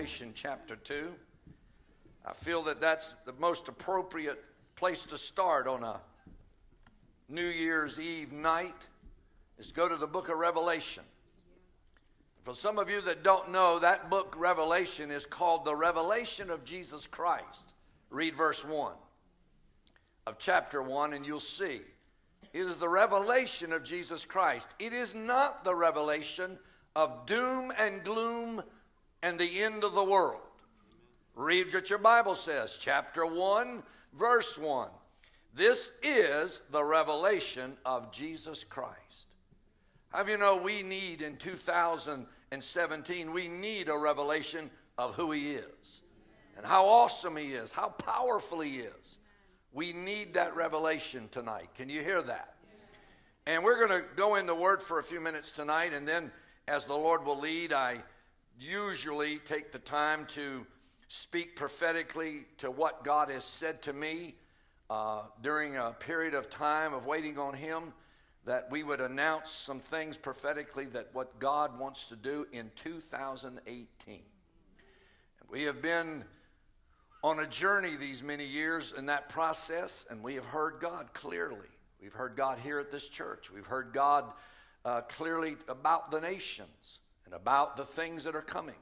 Revelation chapter 2. I feel that that's the most appropriate place to start on a New Year's Eve night is go to the book of Revelation. For some of you that don't know, that book, Revelation, is called the Revelation of Jesus Christ. Read verse 1 of chapter 1, and you'll see. It is the revelation of Jesus Christ. It is not the revelation of doom and gloom and the end of the world. Read what your Bible says, chapter 1, verse 1. This is the revelation of Jesus Christ. Have you know we need in 2017, we need a revelation of who He is and how awesome He is, how powerful He is. We need that revelation tonight. Can you hear that? And we're going to go in the Word for a few minutes tonight, and then as the Lord will lead, I usually take the time to speak prophetically to what God has said to me uh, during a period of time of waiting on Him, that we would announce some things prophetically that what God wants to do in 2018. We have been on a journey these many years in that process, and we have heard God clearly. We've heard God here at this church. We've heard God uh, clearly about the nations and about the things that are coming.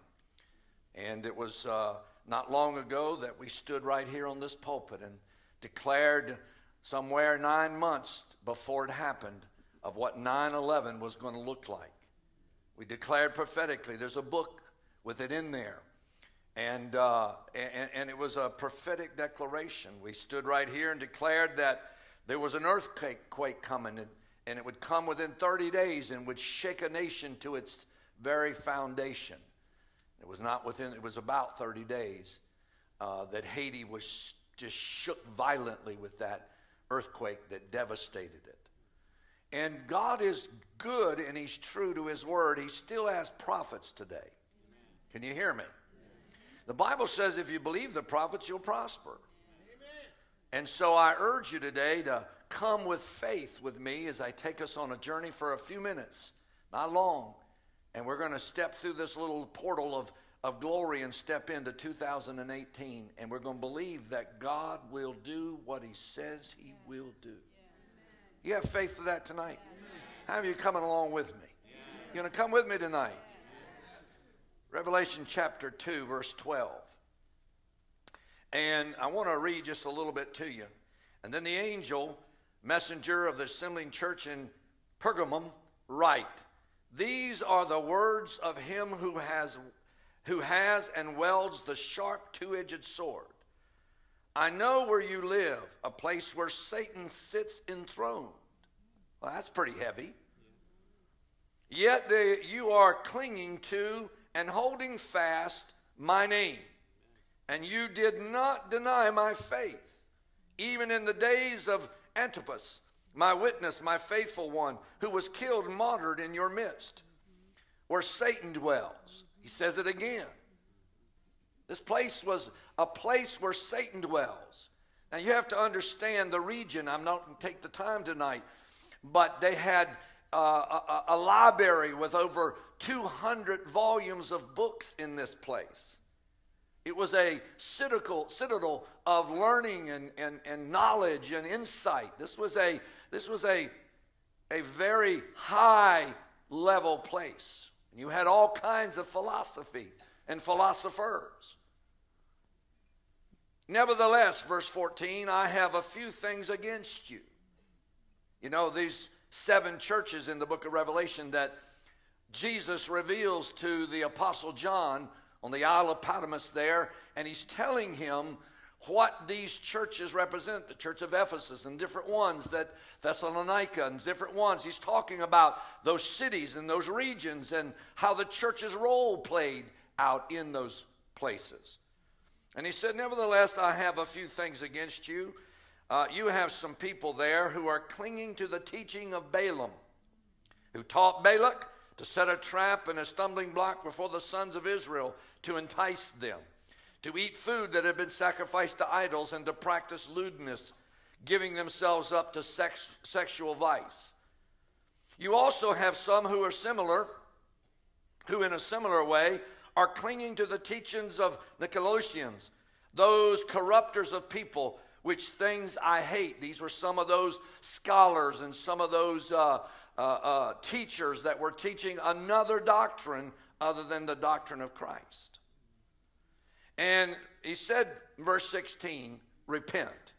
And it was uh, not long ago that we stood right here on this pulpit and declared somewhere nine months before it happened of what 9 11 was going to look like. We declared prophetically, there's a book with it in there. And, uh, and, and it was a prophetic declaration. We stood right here and declared that there was an earthquake coming, and, and it would come within 30 days and would shake a nation to its very foundation. It was not within, it was about 30 days uh, that Haiti was just shook violently with that earthquake that devastated it. And God is good and He's true to His word. He still has prophets today. Amen. Can you hear me? The Bible says if you believe the prophets, you'll prosper. Amen. And so I urge you today to come with faith with me as I take us on a journey for a few minutes, not long. And we're going to step through this little portal of, of glory and step into 2018. And we're going to believe that God will do what He says He will do. You have faith for that tonight? How are you coming along with me? You going to come with me tonight? Revelation chapter 2, verse 12. And I want to read just a little bit to you. And then the angel, messenger of the assembling church in Pergamum, write, These are the words of him who has, who has and welds the sharp two edged sword. I know where you live, a place where Satan sits enthroned. Well, that's pretty heavy. Yet they, you are clinging to and holding fast my name. And you did not deny my faith, even in the days of Antipas, my witness, my faithful one, who was killed and martyred in your midst, where Satan dwells. He says it again. This place was a place where Satan dwells. Now you have to understand the region. I'm not going to take the time tonight, but they had uh, a, a library with over 200 volumes of books in this place. It was a citadel, citadel of learning and, and, and knowledge and insight. This was a, this was a, a very high level place. You had all kinds of philosophy and philosophers. Nevertheless, verse 14, I have a few things against you. You know, these seven churches in the book of Revelation that Jesus reveals to the Apostle John on the Isle of Patmos there, and he's telling him what these churches represent the church of Ephesus and different ones that Thessalonica and different ones. He's talking about those cities and those regions and how the church's role played out in those places. And he said, Nevertheless, I have a few things against you. Uh, you have some people there who are clinging to the teaching of Balaam, who taught Balak to set a trap and a stumbling block before the sons of Israel to entice them, to eat food that had been sacrificed to idols, and to practice lewdness, giving themselves up to sex, sexual vice. You also have some who are similar, who in a similar way are clinging to the teachings of Nicolaitans, those corrupters of people, which things I hate. These were some of those scholars and some of those uh, uh, uh, teachers that were teaching another doctrine other than the doctrine of Christ. And he said, verse 16, repent.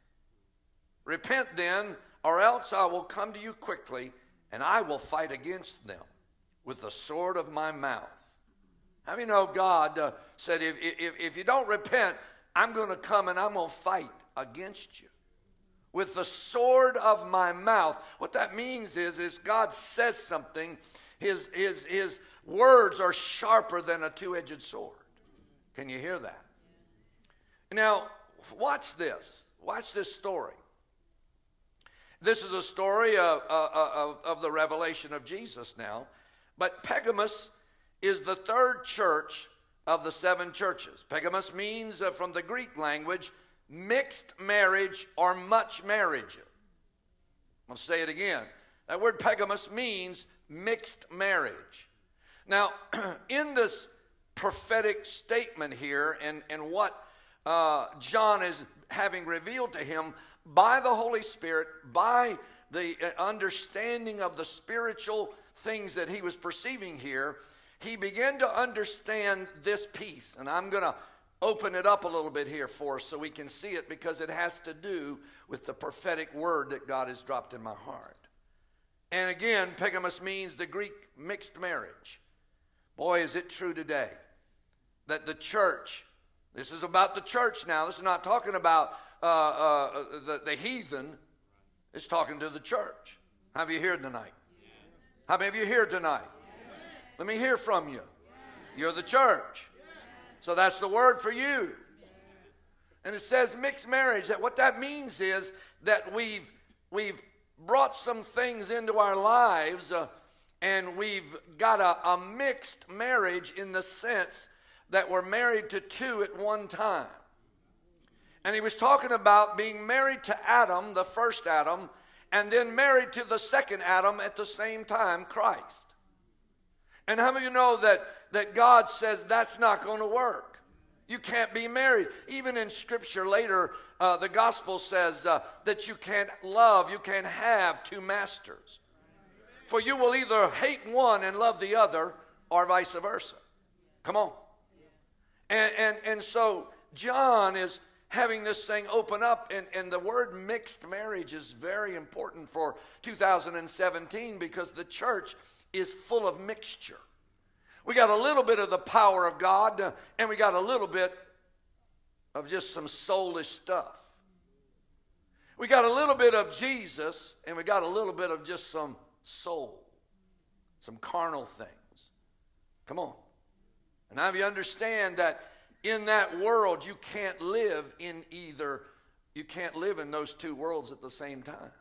Repent then, or else I will come to you quickly, and I will fight against them with the sword of my mouth. How many know God uh, said, if, if, if you don't repent, I'm going to come and I'm going to fight against you with the sword of my mouth. What that means is, is God says something, his, his, his words are sharper than a two edged sword. Can you hear that? Now, watch this. Watch this story. This is a story of, of, of the revelation of Jesus now. But Pergamos is the third church of the seven churches. Pergamos means, uh, from the Greek language, mixed marriage or much marriage. I'll say it again. That word Pergamos means mixed marriage. Now, in this prophetic statement here, and, and what uh, John is having revealed to him by the Holy Spirit, by the uh, understanding of the spiritual things that he was perceiving here, he began to understand this piece. And I'm going to open it up a little bit here for us so we can see it because it has to do with the prophetic word that God has dropped in my heart. And again, Pergamos means the Greek mixed marriage. Boy, is it true today that the church, this is about the church now, this is not talking about uh, uh, the, the heathen, it's talking to the church. Have you here tonight? How many of you here tonight? Let me hear from you. You're the church. So that's the word for you. And it says mixed marriage. That what that means is that we've we've brought some things into our lives uh, and we've got a, a mixed marriage in the sense that we're married to two at one time. And he was talking about being married to Adam, the first Adam, and then married to the second Adam at the same time, Christ. And how many of you know that, that God says that's not going to work? You can't be married. Even in Scripture later, uh, the gospel says uh, that you can't love, you can't have two masters. For you will either hate one and love the other, or vice versa. Come on. And, and, and so John is having this thing open up. And, and the word mixed marriage is very important for 2017 because the church is full of mixture. We got a little bit of the power of God, and we got a little bit of just some soulish stuff. We got a little bit of Jesus, and we got a little bit of just some soul, some carnal things. Come on. And you understand that in that world, you can't live in either, you can't live in those two worlds at the same time.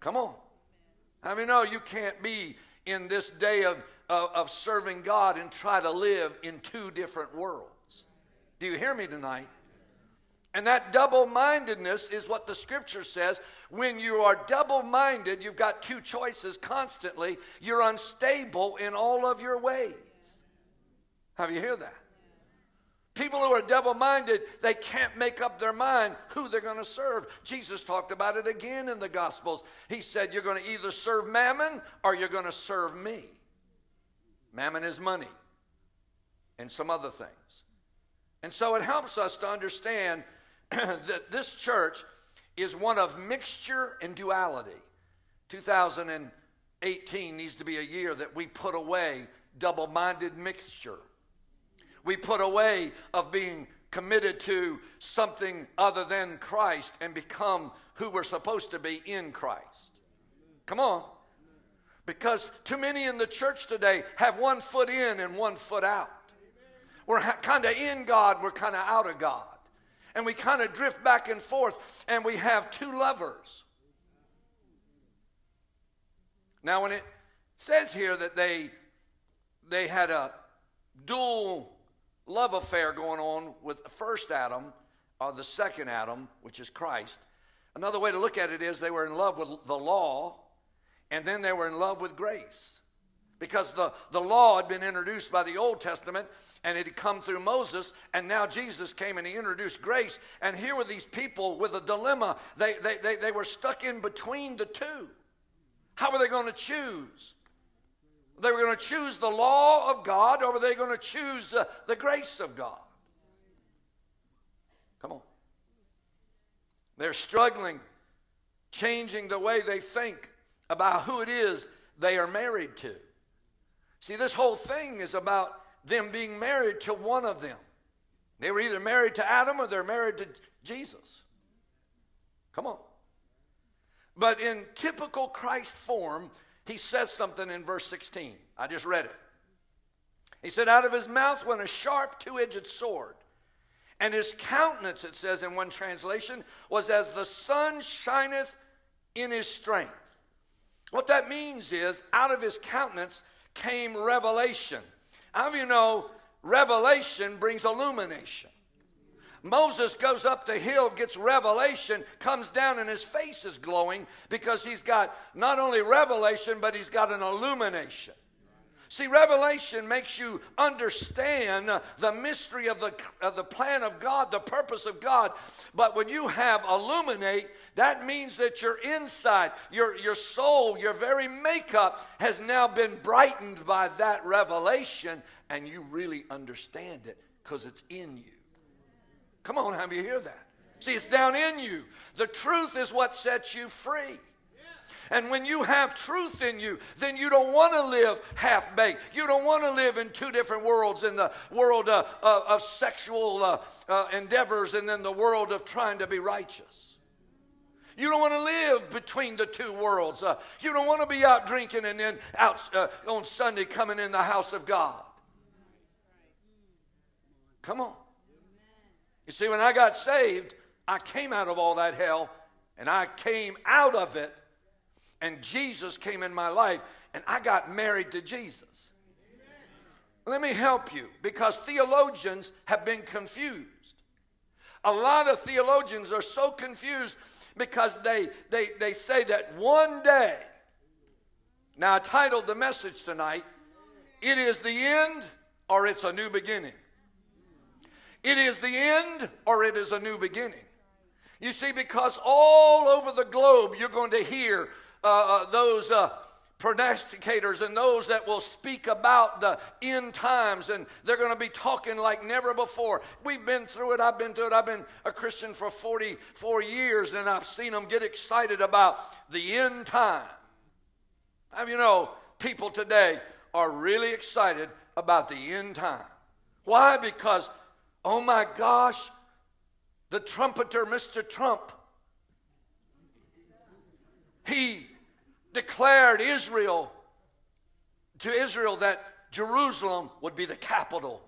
Come on. How many know you can't be in this day of, of, of serving God and try to live in two different worlds? Do you hear me tonight? And that double mindedness is what the scripture says. When you are double minded, you've got two choices constantly. You're unstable in all of your ways. Have you hear that? People who are double minded, they can't make up their mind who they're going to serve. Jesus talked about it again in the Gospels. He said, You're going to either serve mammon or you're going to serve me. Mammon is money and some other things. And so it helps us to understand that this church is one of mixture and duality. 2018 needs to be a year that we put away double minded mixture we put away of being committed to something other than Christ and become who we're supposed to be in Christ. Come on. Because too many in the church today have one foot in and one foot out. We're kind of in God, we're kind of out of God. And we kind of drift back and forth, and we have two lovers. Now, when it says here that they, they had a dual love affair going on with the first Adam, or the second Adam, which is Christ. Another way to look at it is they were in love with the law, and then they were in love with grace. because the, the law had been introduced by the Old Testament and it had come through Moses, and now Jesus came and he introduced grace. And here were these people with a dilemma. They, they, they, they were stuck in between the two. How were they going to choose? They were going to choose the law of God, or were they going to choose uh, the grace of God? Come on. They're struggling, changing the way they think about who it is they are married to. See, this whole thing is about them being married to one of them. They were either married to Adam or they're married to Jesus. Come on. But in typical Christ form, he says something in verse 16. I just read it. He said, Out of his mouth went a sharp two edged sword, and his countenance, it says in one translation, was as the sun shineth in his strength. What that means is, out of his countenance came revelation. How do you know revelation brings illumination? Moses goes up the hill, gets revelation, comes down, and his face is glowing because he's got not only revelation, but he's got an illumination. See, revelation makes you understand the mystery of the, of the plan of God, the purpose of God. But when you have illuminate, that means that your inside, your, your soul, your very makeup has now been brightened by that revelation, and you really understand it because it's in you. Come on, have you hear that? See, it's down in you. The truth is what sets you free. And when you have truth in you, then you don't want to live half baked. You don't want to live in two different worlds in the world uh, uh, of sexual uh, uh, endeavors and then the world of trying to be righteous. You don't want to live between the two worlds. Uh, you don't want to be out drinking and then out on Sunday coming in the house of God. Come on. You see, when I got saved, I came out of all that hell and I came out of it and Jesus came in my life, and I got married to Jesus. Let me help you because theologians have been confused. A lot of theologians are so confused because they, they, they say that one day, now I titled the message tonight, It is the End or It's a New Beginning. It is the end or it is a new beginning. You see, because all over the globe you're going to hear uh, uh, those uh, and those that will speak about the end times, and they're going to be talking like never before. We've been through it. I've been through it. I've been a Christian for 44 years, and I've seen them get excited about the end time. Have you know, people today are really excited about the end time. Why? Because, oh my gosh, the trumpeter, Mr. Trump, he declared Israel to Israel that Jerusalem would be the capital.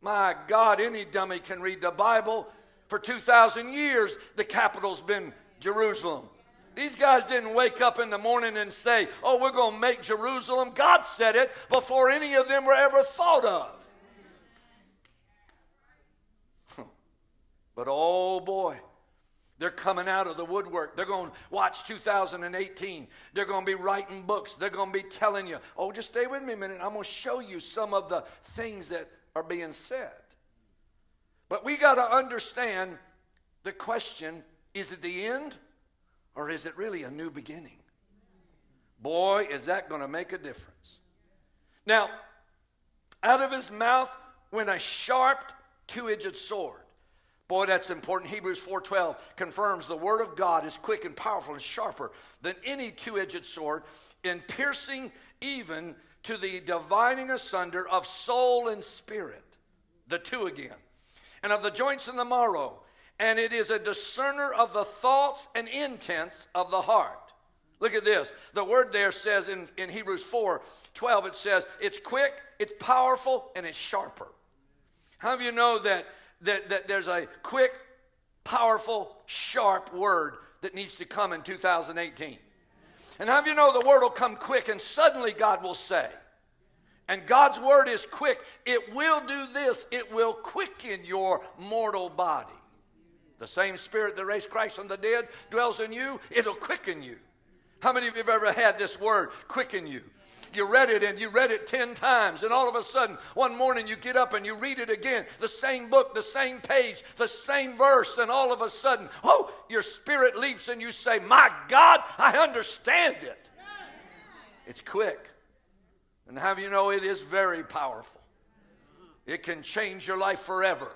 My God, any dummy can read the Bible. For 2,000 years, the capital's been Jerusalem. These guys didn't wake up in the morning and say, Oh, we're going to make Jerusalem. God said it before any of them were ever thought of. But oh boy, they're coming out of the woodwork. They're going to watch 2018. They're going to be writing books. They're going to be telling you, oh, just stay with me a minute. I'm going to show you some of the things that are being said. But we got to understand the question is it the end or is it really a new beginning? Boy, is that going to make a difference. Now, out of his mouth went a sharp two edged sword Boy, that's important. Hebrews 4:12 confirms the word of God is quick and powerful and sharper than any two-edged sword, in piercing even to the dividing asunder of soul and spirit, the two again, and of the joints and the marrow, and it is a discerner of the thoughts and intents of the heart. Look at this. The word there says in, in Hebrews 4 12, it says, it's quick, it's powerful, and it's sharper. How do you know that that, that there's a quick, powerful, sharp word that needs to come in 2018. And how do you know the word will come quick and suddenly God will say, and God's word is quick, it will do this, it will quicken your mortal body. The same spirit that raised Christ from the dead dwells in you, it'll quicken you. How many of you have ever had this word, quicken you? You read it and you read it 10 times, and all of a sudden, one morning you get up and you read it again, the same book, the same page, the same verse, and all of a sudden, oh, your spirit leaps and you say, My God, I understand it. It's quick. And have you know it is very powerful? It can change your life forever.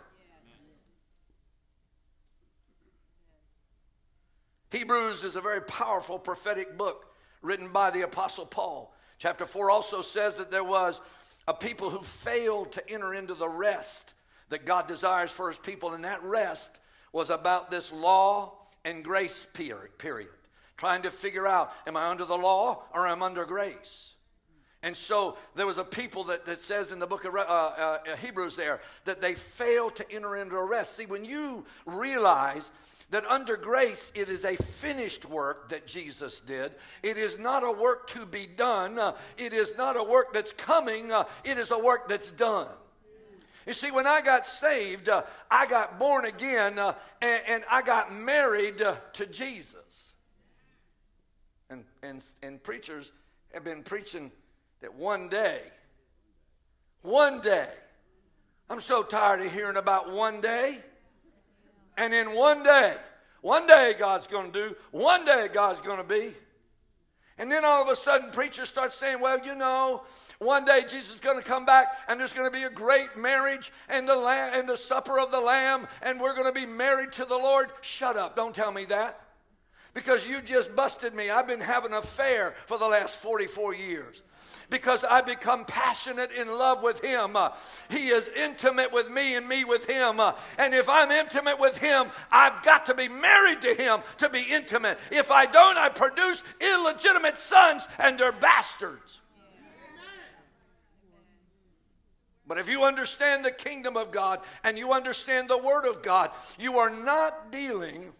Hebrews is a very powerful prophetic book written by the Apostle Paul. Chapter 4 also says that there was a people who failed to enter into the rest that God desires for his people, and that rest was about this law and grace period. period. Trying to figure out, am I under the law or am I under grace? And so there was a people that, that says in the book of uh, uh, Hebrews there that they failed to enter into a rest. See, when you realize that under grace it is a finished work that Jesus did. It is not a work to be done, uh, it is not a work that's coming, uh, it is a work that's done. You see, when I got saved, uh, I got born again and, I got married to Jesus. And, and, and preachers have been preaching that one day, one day, I'm so tired of hearing about one day. And in one day, one day God's going to do, one day God's going to be. And then all of a sudden, preachers start saying, well, you know, one day Jesus is going to come back and there's going to be a great marriage and the, lamb, and the supper of the Lamb and we're going to be married to the Lord. Shut up. Don't tell me that. Because you just busted me. I've been having an affair for the last 44 years because I become passionate in love with Him. He is intimate with me and me with Him. And if I'm intimate with Him, I've got to be married to Him to be intimate. If I don't, I produce illegitimate sons and they're bastards. But if you understand the kingdom of God and you understand the Word of God, you are not dealing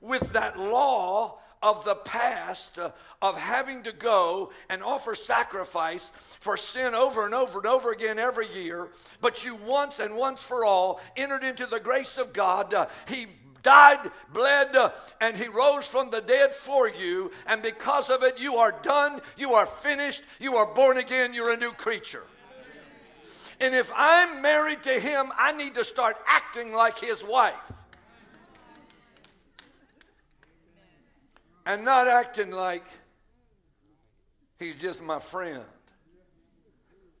with that law of the past uh, of having to go and offer sacrifice for sin over and over and over again every year, but you once and once for all entered into the grace of God. Uh, he died, bled, uh, and he rose from the dead for you. And because of it, you are done, you are finished, you are born again, you're a new creature. And if I'm married to him, I need to start acting like his wife. And not acting like he's just my friend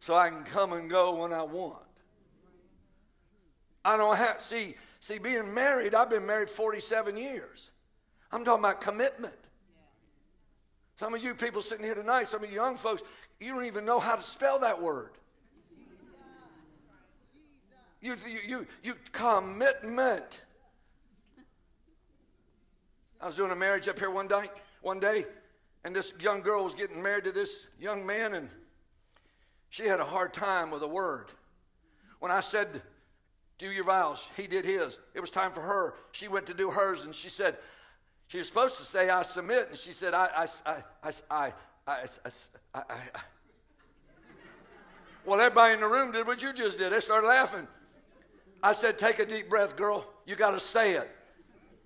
so I can come and go when I want. I don't have, see, see, being married, I've been married 47 years. I'm talking about commitment. Some of you people sitting here tonight, some of you young folks, you don't even know how to spell that word. You, you, you, you commitment. I was doing a marriage up here one day, one day, and this young girl was getting married to this young man, and she had a hard time with a word. When I said, do your vows, he did his. It was time for her. She went to do hers, and she said, she was supposed to say, I submit, and she said, I, I, I, I, I, I, I, Well, everybody in the room did what you just did. They started laughing. I said, Take a deep breath, girl. You got to say it.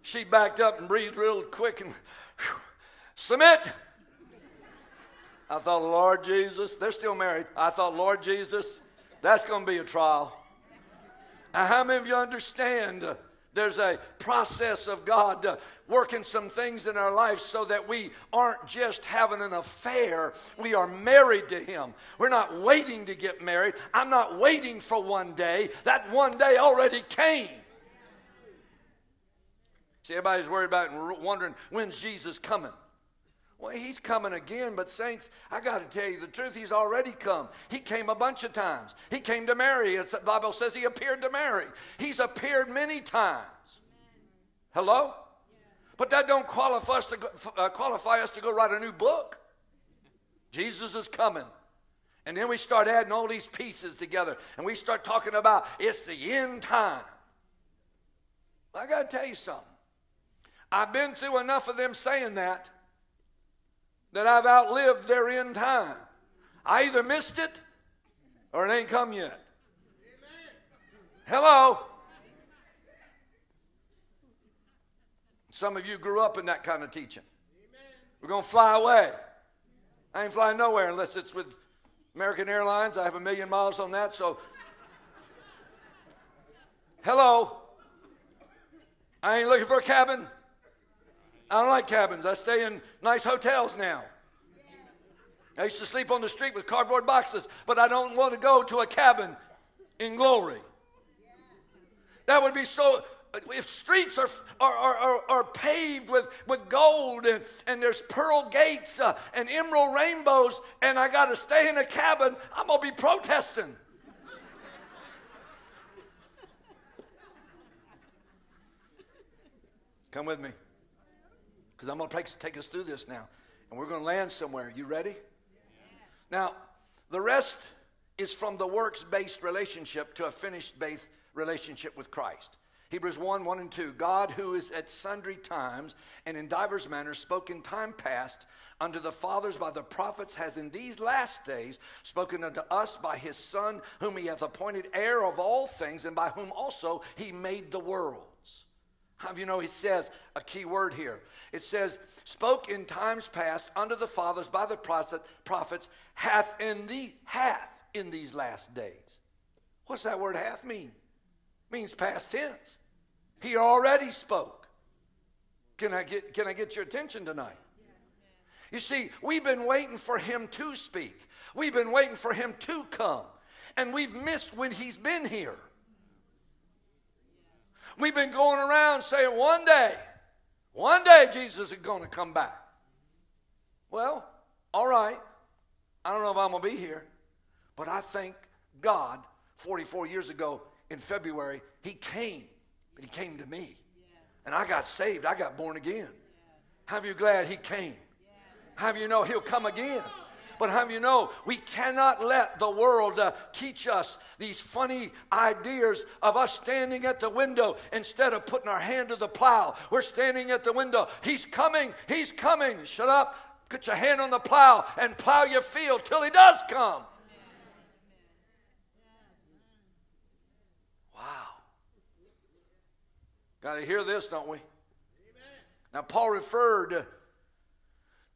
She backed up and breathed real quick and whew, submit. I thought, Lord Jesus, they're still married. I thought, Lord Jesus, that's going to be a trial. Now, how many of you understand uh, there's a process of God uh, working some things in our life so that we aren't just having an affair, we are married to Him. We're not waiting to get married. I'm not waiting for one day. That one day already came. See, everybody's worried about and wondering when's Jesus coming. Well, he's coming again, but saints, I got to tell you the truth, he's already come. He came a bunch of times. He came to Mary. It's, the Bible says he appeared to Mary. He's appeared many times. Hello? But that don't qualify us to go, uh, qualify us to go write a new book. Jesus is coming. And then we start adding all these pieces together and we start talking about it's the end time. I got to tell you something. I've been through enough of them saying that that I've outlived their end time. I either missed it or it ain't come yet. Hello? Some of you grew up in that kind of teaching. We're going to fly away. I ain't flying nowhere unless it's with American Airlines. I have a million miles on that, so. Hello. I ain't looking for a cabin. I don't like cabins. I stay in nice hotels now. I used to sleep on the street with cardboard boxes, but I don't want to go to a cabin in glory. That would be so. If streets are, are, are, are paved with, with gold and, and there's pearl gates uh, and emerald rainbows, and I got to stay in a cabin, I'm going to be protesting. Come with me. Because I'm going to take us through this now. And we're going to land somewhere. You ready? Now, the rest is from the works based relationship to a finished based relationship with Christ. Hebrews 1 1 and 2. God, who is at sundry times and in divers manners spoke in time past unto the fathers by the prophets, has in these last days spoken unto us by his Son, whom he hath appointed heir of all things, and by whom also he made the world. You know he says a key word here? It says, spoke in times past unto the fathers by the prophets, hath in the hath in these last days. What's that word hath mean? It means past tense. He already spoke. Can I get can I get your attention tonight? You see, we've been waiting for him to speak. We've been waiting for him to come. And we've missed when he's been here. We've been going around saying one day, one day Jesus is going to come back. Well, all right. I don't know if I'm going to be here, but I thank God 44 years ago in February, He came, but He came to me. And I got saved, I got born again. Have you glad He came? How Have you know He'll come again? But how have you know, we cannot let the world uh, teach us these funny ideas of us standing at the window instead of putting our hand to the plow. We're standing at the window. He's coming. He's coming. Shut up. Put your hand on the plow and plow your field till he does come. Wow. Got to hear this, don't we? Now, Paul referred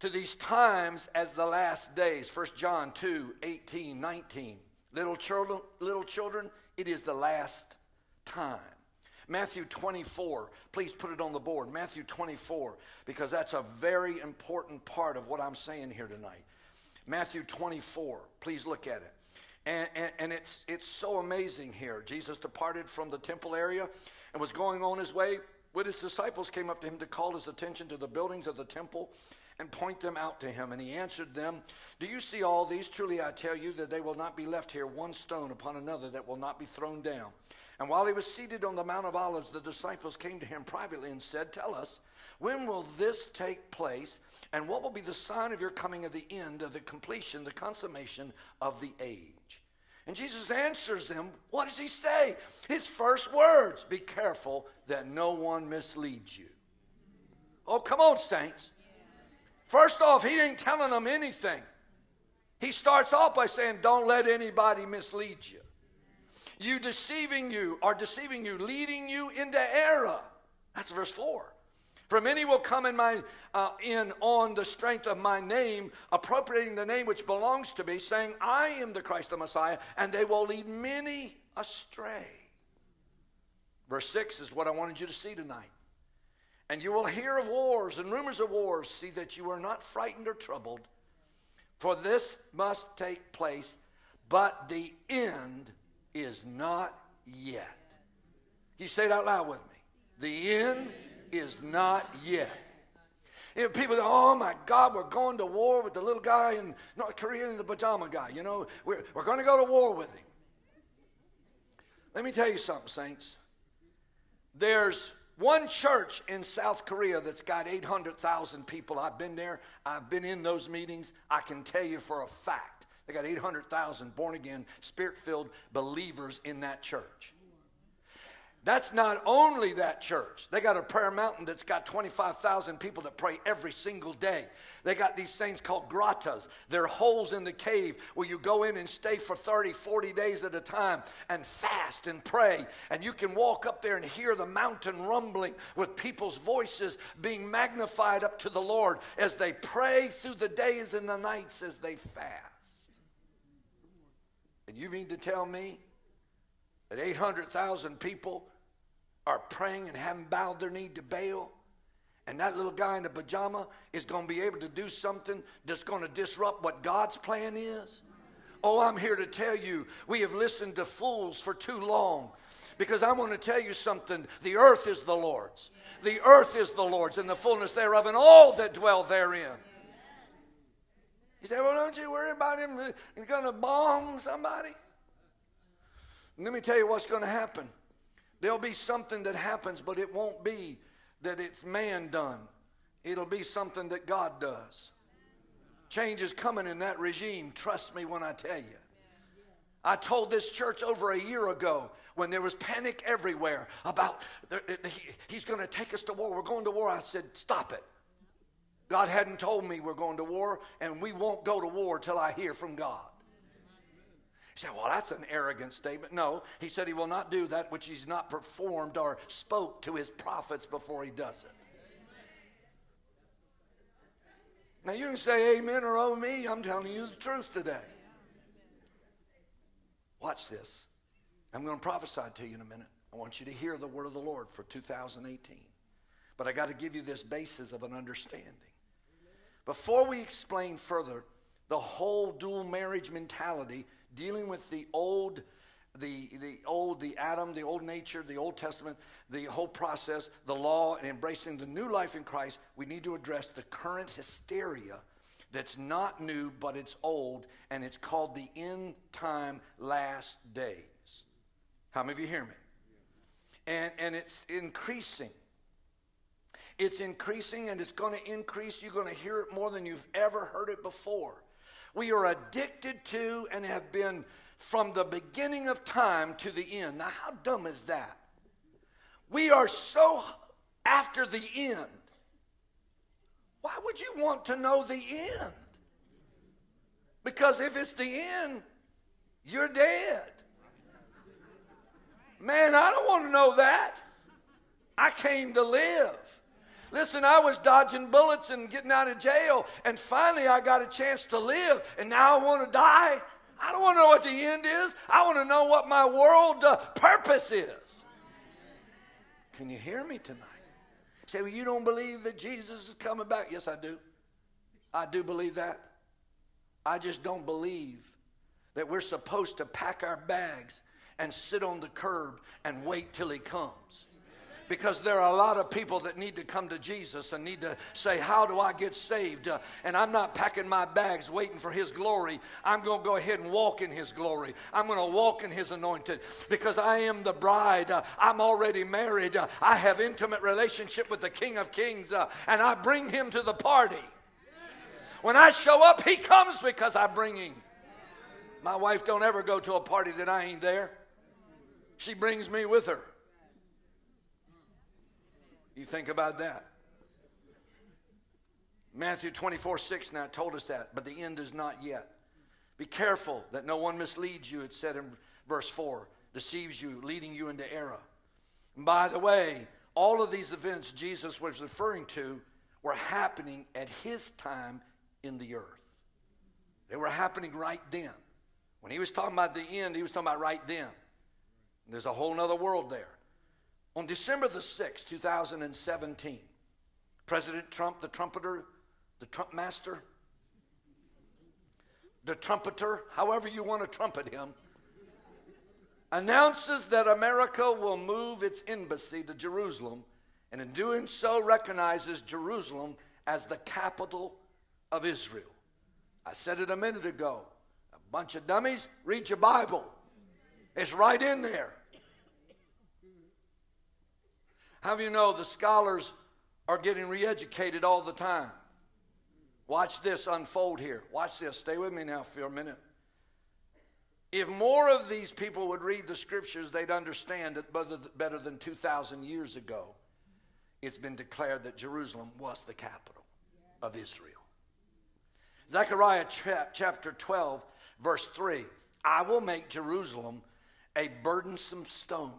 to these times as the last days. 1 John 2 18, 19. Little children, little children, it is the last time. Matthew 24, please put it on the board. Matthew 24, because that's a very important part of what I'm saying here tonight. Matthew 24, please look at it. And, and, and, it's, it's so amazing here. Jesus departed from the temple area and was going on his way. When his disciples came up to him to call his attention to the buildings of the temple and point them out to him. And he answered them, Do you see all these? Truly I tell you that they will not be left here one stone upon another that will not be thrown down. And while he was seated on the Mount of Olives, the disciples came to him privately and said, Tell us, when will this take place? And what will be the sign of your coming of the end, of the completion, the consummation of the age? And Jesus answers them. What does he say? His first words Be careful that no one misleads you. Oh, come on, saints. First off, he ain't telling them anything. He starts off by saying, Don't let anybody mislead you. You deceiving you are deceiving you, leading you into error. That's verse 4. For many will come in, my, uh, in on the strength of my name, appropriating the name which belongs to me, saying, I am the Christ the Messiah, and they will lead many astray. Verse 6 is what I wanted you to see tonight. And you will hear of wars and rumors of wars. See that you are not frightened or troubled, for this must take place, but the end is not yet. You say it out loud with me. The end is not yet. You know, people say, oh my God, we're going to war with the little guy in North Korea and the pajama guy. You know, we're, we're going to go to war with him. Let me tell you something, saints. There's one church in South Korea that's got 800,000 people. I've been there, I've been in those meetings. I can tell you for a fact they got 800,000 born again, spirit filled believers in that church. That's not only that church. They got a prayer mountain that's got 25,000 people that pray every single day. They got these things called grottas. They're holes in the cave where you go in and stay for 30, 40 days at a time and fast and pray. And you can walk up there and hear the mountain rumbling with people's voices being magnified up to the Lord as they pray through the days and the nights as they fast. And you mean to tell me that 800,000 people are praying and haven't bowed their knee to Baal, and that little guy in the pajama is going to be able to do something that's going to disrupt what God's plan is? Oh, I'm here to tell you, we have listened to fools for too long. Because I want to tell you something the earth is the Lord's. The earth is the Lord's, and the fullness thereof, and all that dwell therein. You say, well, don't you worry about him. He's going to bomb somebody. Let me tell you what's going to happen. There'll be something that happens, but it won't be that it's man done. It'll be something that God does. Change is coming in that regime. Trust me when I tell you. I told this church over a year ago when there was panic everywhere about he's going to take us to war. We're going to war. I said, stop it. God hadn't told me we're going to war, and we won't go to war till I hear from God. He said, Well, that's an arrogant statement. No, he said he will not do that which he's not performed or spoke to his prophets before he does it. Now you can say amen or oh me. I'm telling you the truth today. Watch this. I'm going to prophesy to you in a minute. I want you to hear the word of the Lord for 2018. But I got to give you this basis of an understanding. Before we explain further the whole dual marriage mentality dealing with the old the, the old, the Adam, the old nature, the Old Testament, the whole process, the law, and embracing the new life in Christ, we need to address the current hysteria that's not new, but it's old, and it's called the end time last days. How many of you hear me? And, and it's increasing. It's increasing and it's going to increase. You're going to hear it more than you've ever heard it before we are addicted to and have been from the beginning of time to the end. Now, how dumb is that? We are so after the end. Why would you want to know the end? Because if it's the end, you're dead. Man, I don't want to know that. I came to live. Listen, I was dodging bullets and getting out of jail, and finally I got a chance to live, and now I want to die. I don't want to know what the end is. I want to know what my world uh, purpose is. Can you hear me tonight? Say, well, you don't believe that Jesus is coming back? Yes, I do. I do believe that. I just don't believe that we're supposed to pack our bags and sit on the curb and wait till he comes because there are a lot of people that need to come to Jesus and need to say, How do I get saved? Uh, and I'm not packing my bags waiting for His glory. I'm going to go ahead and walk in His glory. I'm going to walk in His anointed because I am the bride. Uh, I'm already married. Uh, I have intimate relationship with the King of Kings, uh, and I bring Him to the party. When I show up, He comes because I bring Him. My wife don't ever go to a party that I ain't there. She brings me with her. You think about that. Matthew 24, 6 now told us that, but the end is not yet. Be careful that no one misleads you, it said in verse 4, deceives you, leading you into error. And by the way, all of these events Jesus was referring to were happening at his time in the earth. They were happening right then. When he was talking about the end, he was talking about right then. And there's a whole other world there. On December the 6th, 2017, President Trump, the trumpeter, the trump master, the trumpeter, however you want to trumpet him, announces that America will move its embassy to Jerusalem and in doing so recognizes Jerusalem as the capital of Israel. I said it a minute ago. A bunch of dummies, read your Bible. It's right in there. How do you know the scholars are getting re educated all the time? Watch this unfold here. Watch this. Stay with me now for a minute. If more of these people would read the scriptures, they'd understand it better than 2,000 years ago. It's been declared that Jerusalem was the capital of Israel. Zechariah chapter 12, verse 3 I will make Jerusalem a burdensome stone.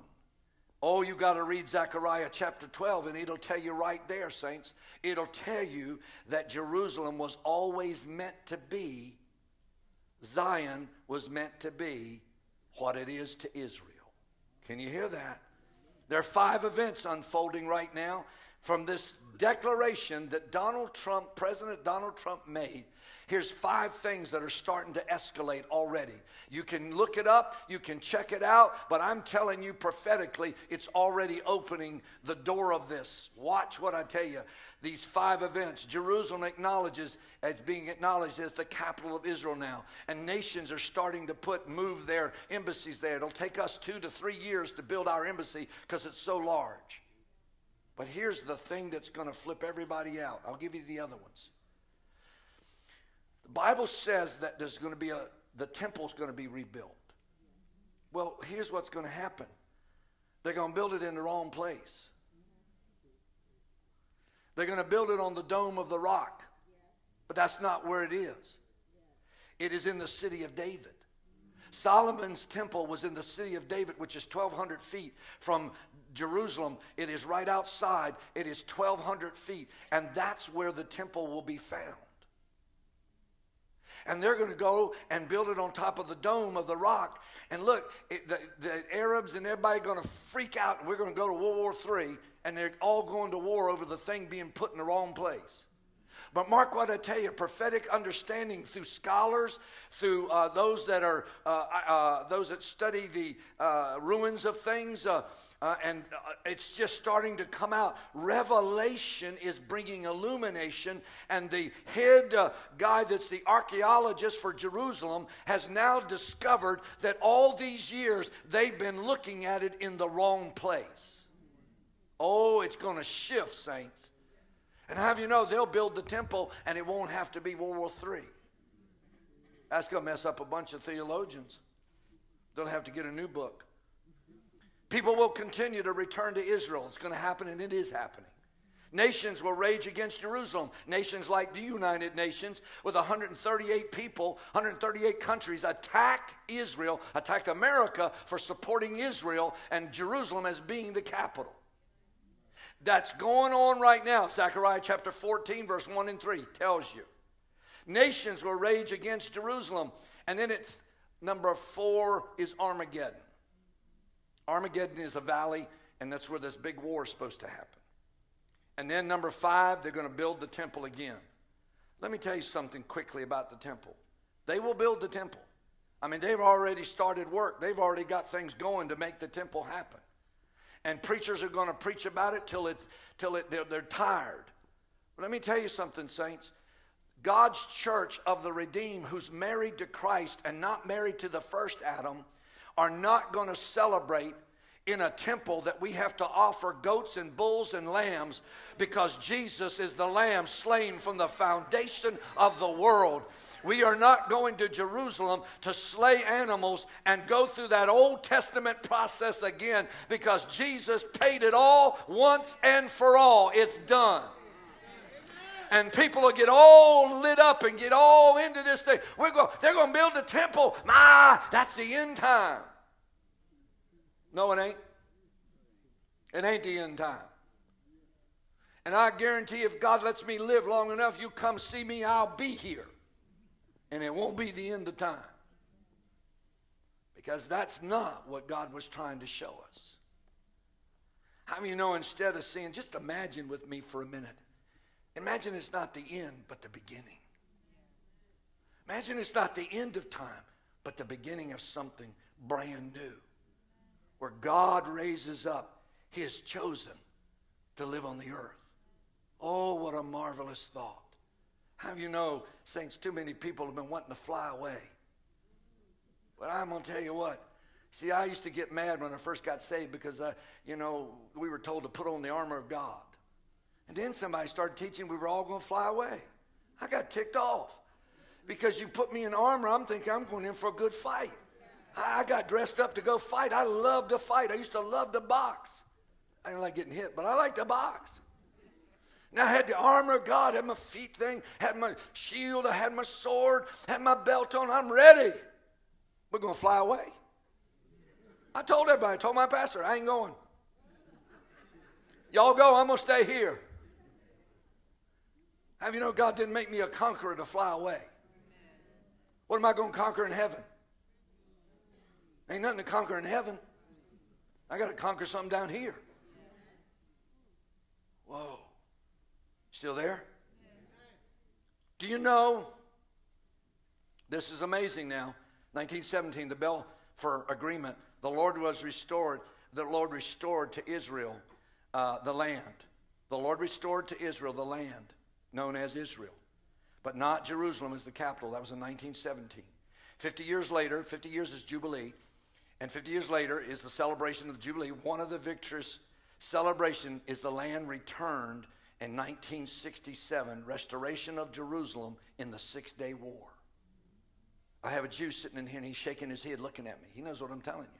Oh, you got to read Zechariah chapter 12, and it'll tell you right there, saints. It'll tell you that Jerusalem was always meant to be, Zion was meant to be what it is to Israel. Can you hear that? There are five events unfolding right now from this declaration that Donald Trump, President Donald Trump, made Here's five things that are starting to escalate already. You can look it up, you can check it out, but I'm telling you prophetically, it's already opening the door of this. Watch what I tell you. These five events, Jerusalem acknowledges as being acknowledged as the capital of Israel now, and nations are starting to put move their embassies there. It'll take us two to three years to build our embassy because it's so large. But here's the thing that's going to flip everybody out. I'll give you the other ones. The Bible says that there's going to be a, the temple's going to be rebuilt. Well, here's what's going to happen they're going to build it in the wrong place. They're going to build it on the dome of the rock, but that's not where it is. It is in the city of David. Solomon's temple was in the city of David, which is 1,200 feet from Jerusalem. It is right outside, it is 1,200 feet, and that's where the temple will be found and they're going to go and build it on top of the dome of the rock. And look, it, the, the Arabs and everybody going to freak out, and we're going to go to World War III, and they're all going to war over the thing being put in the wrong place. But mark what I tell you prophetic understanding through scholars, through uh, those that are uh, uh, those that study the uh, ruins of things, uh, uh, and it's just starting to come out. Revelation is bringing illumination, and the head guy that's the archaeologist for Jerusalem has now discovered that all these years they've been looking at it in the wrong place. Oh, it's going to shift, saints. And have you know they'll build the temple and it won't have to be World War III. That's going to mess up a bunch of theologians. They'll have to get a new book. People will continue to return to Israel. It's going to happen and it is happening. Nations will rage against Jerusalem. Nations like the United Nations, with 138 people, 138 countries, attacked Israel, attacked America for supporting Israel and Jerusalem as being the capital that's going on right now. Zechariah chapter 14, verse 1 and 3 tells you. Nations will rage against Jerusalem. And then it's number four is Armageddon. Armageddon is a valley, and that's where this big war is supposed to happen. And then number five, they're going to build the temple again. Let me tell you something quickly about the temple. They will build the temple. I mean, they've already started work, they've already got things going to make the temple happen and preachers are going to preach about it till it's till it, they're, they're tired. But let me tell you something, saints. God's church of the redeemed, who's married to Christ and not married to the first Adam, are not going to celebrate in a temple that we have to offer goats and bulls and lambs because Jesus is the lamb slain from the foundation of the world. We are not going to Jerusalem to slay animals and go through that Old Testament process again because Jesus paid it all once and for all. It's done and people will get all lit up and get all into this thing. We're going, they're going to build a temple. Ah, that's the end time. No, it ain't. It ain't the end time. And I guarantee if God lets me live long enough, you come see me, I'll be here. And it won't be the end of time. Because that's not what God was trying to show us. How many you know instead of seeing, just imagine with me for a minute. Imagine it's not the end, but the beginning. Imagine it's not the end of time, but the beginning of something brand new where God raises up his chosen to live on the earth. Oh, what a marvelous thought. Have you know, saints, too many people have been wanting to fly away. But I'm going to tell you what. See, I used to get mad when I first got saved because, uh, you know, we were told to put on the armor of God. And then somebody started teaching we were all going to fly away. I got ticked off because you put me in armor, I'm thinking I'm going in for a good fight. I got dressed up to go fight. I love to fight. I used to love to box. I didn't like getting hit, but I like to box. Now I had the armor of God, had my feet thing, had my shield, I had my sword, had my belt on. I'm ready. We're going to fly away. I told everybody, I told my pastor, I ain't going. Y'all go, I'm going to stay here. Have you know God didn't make me a conqueror to fly away? What am I going to conquer in heaven? Ain't nothing to conquer in heaven. I got to conquer something down here. Whoa. Still there? Do you know? This is amazing now. 1917, the Balfour Agreement. The Lord was restored. The Lord restored to Israel uh, the land. The Lord restored to Israel the land known as Israel, but not Jerusalem as the capital. That was in 1917. 50 years later, 50 years is Jubilee, and 50 years later is the celebration of the Jubilee. One of the victors' celebration is the land returned in 1967, restoration of Jerusalem in the Six Day War. I have a Jew sitting in here and he's shaking his head looking at me. He knows what I'm telling you.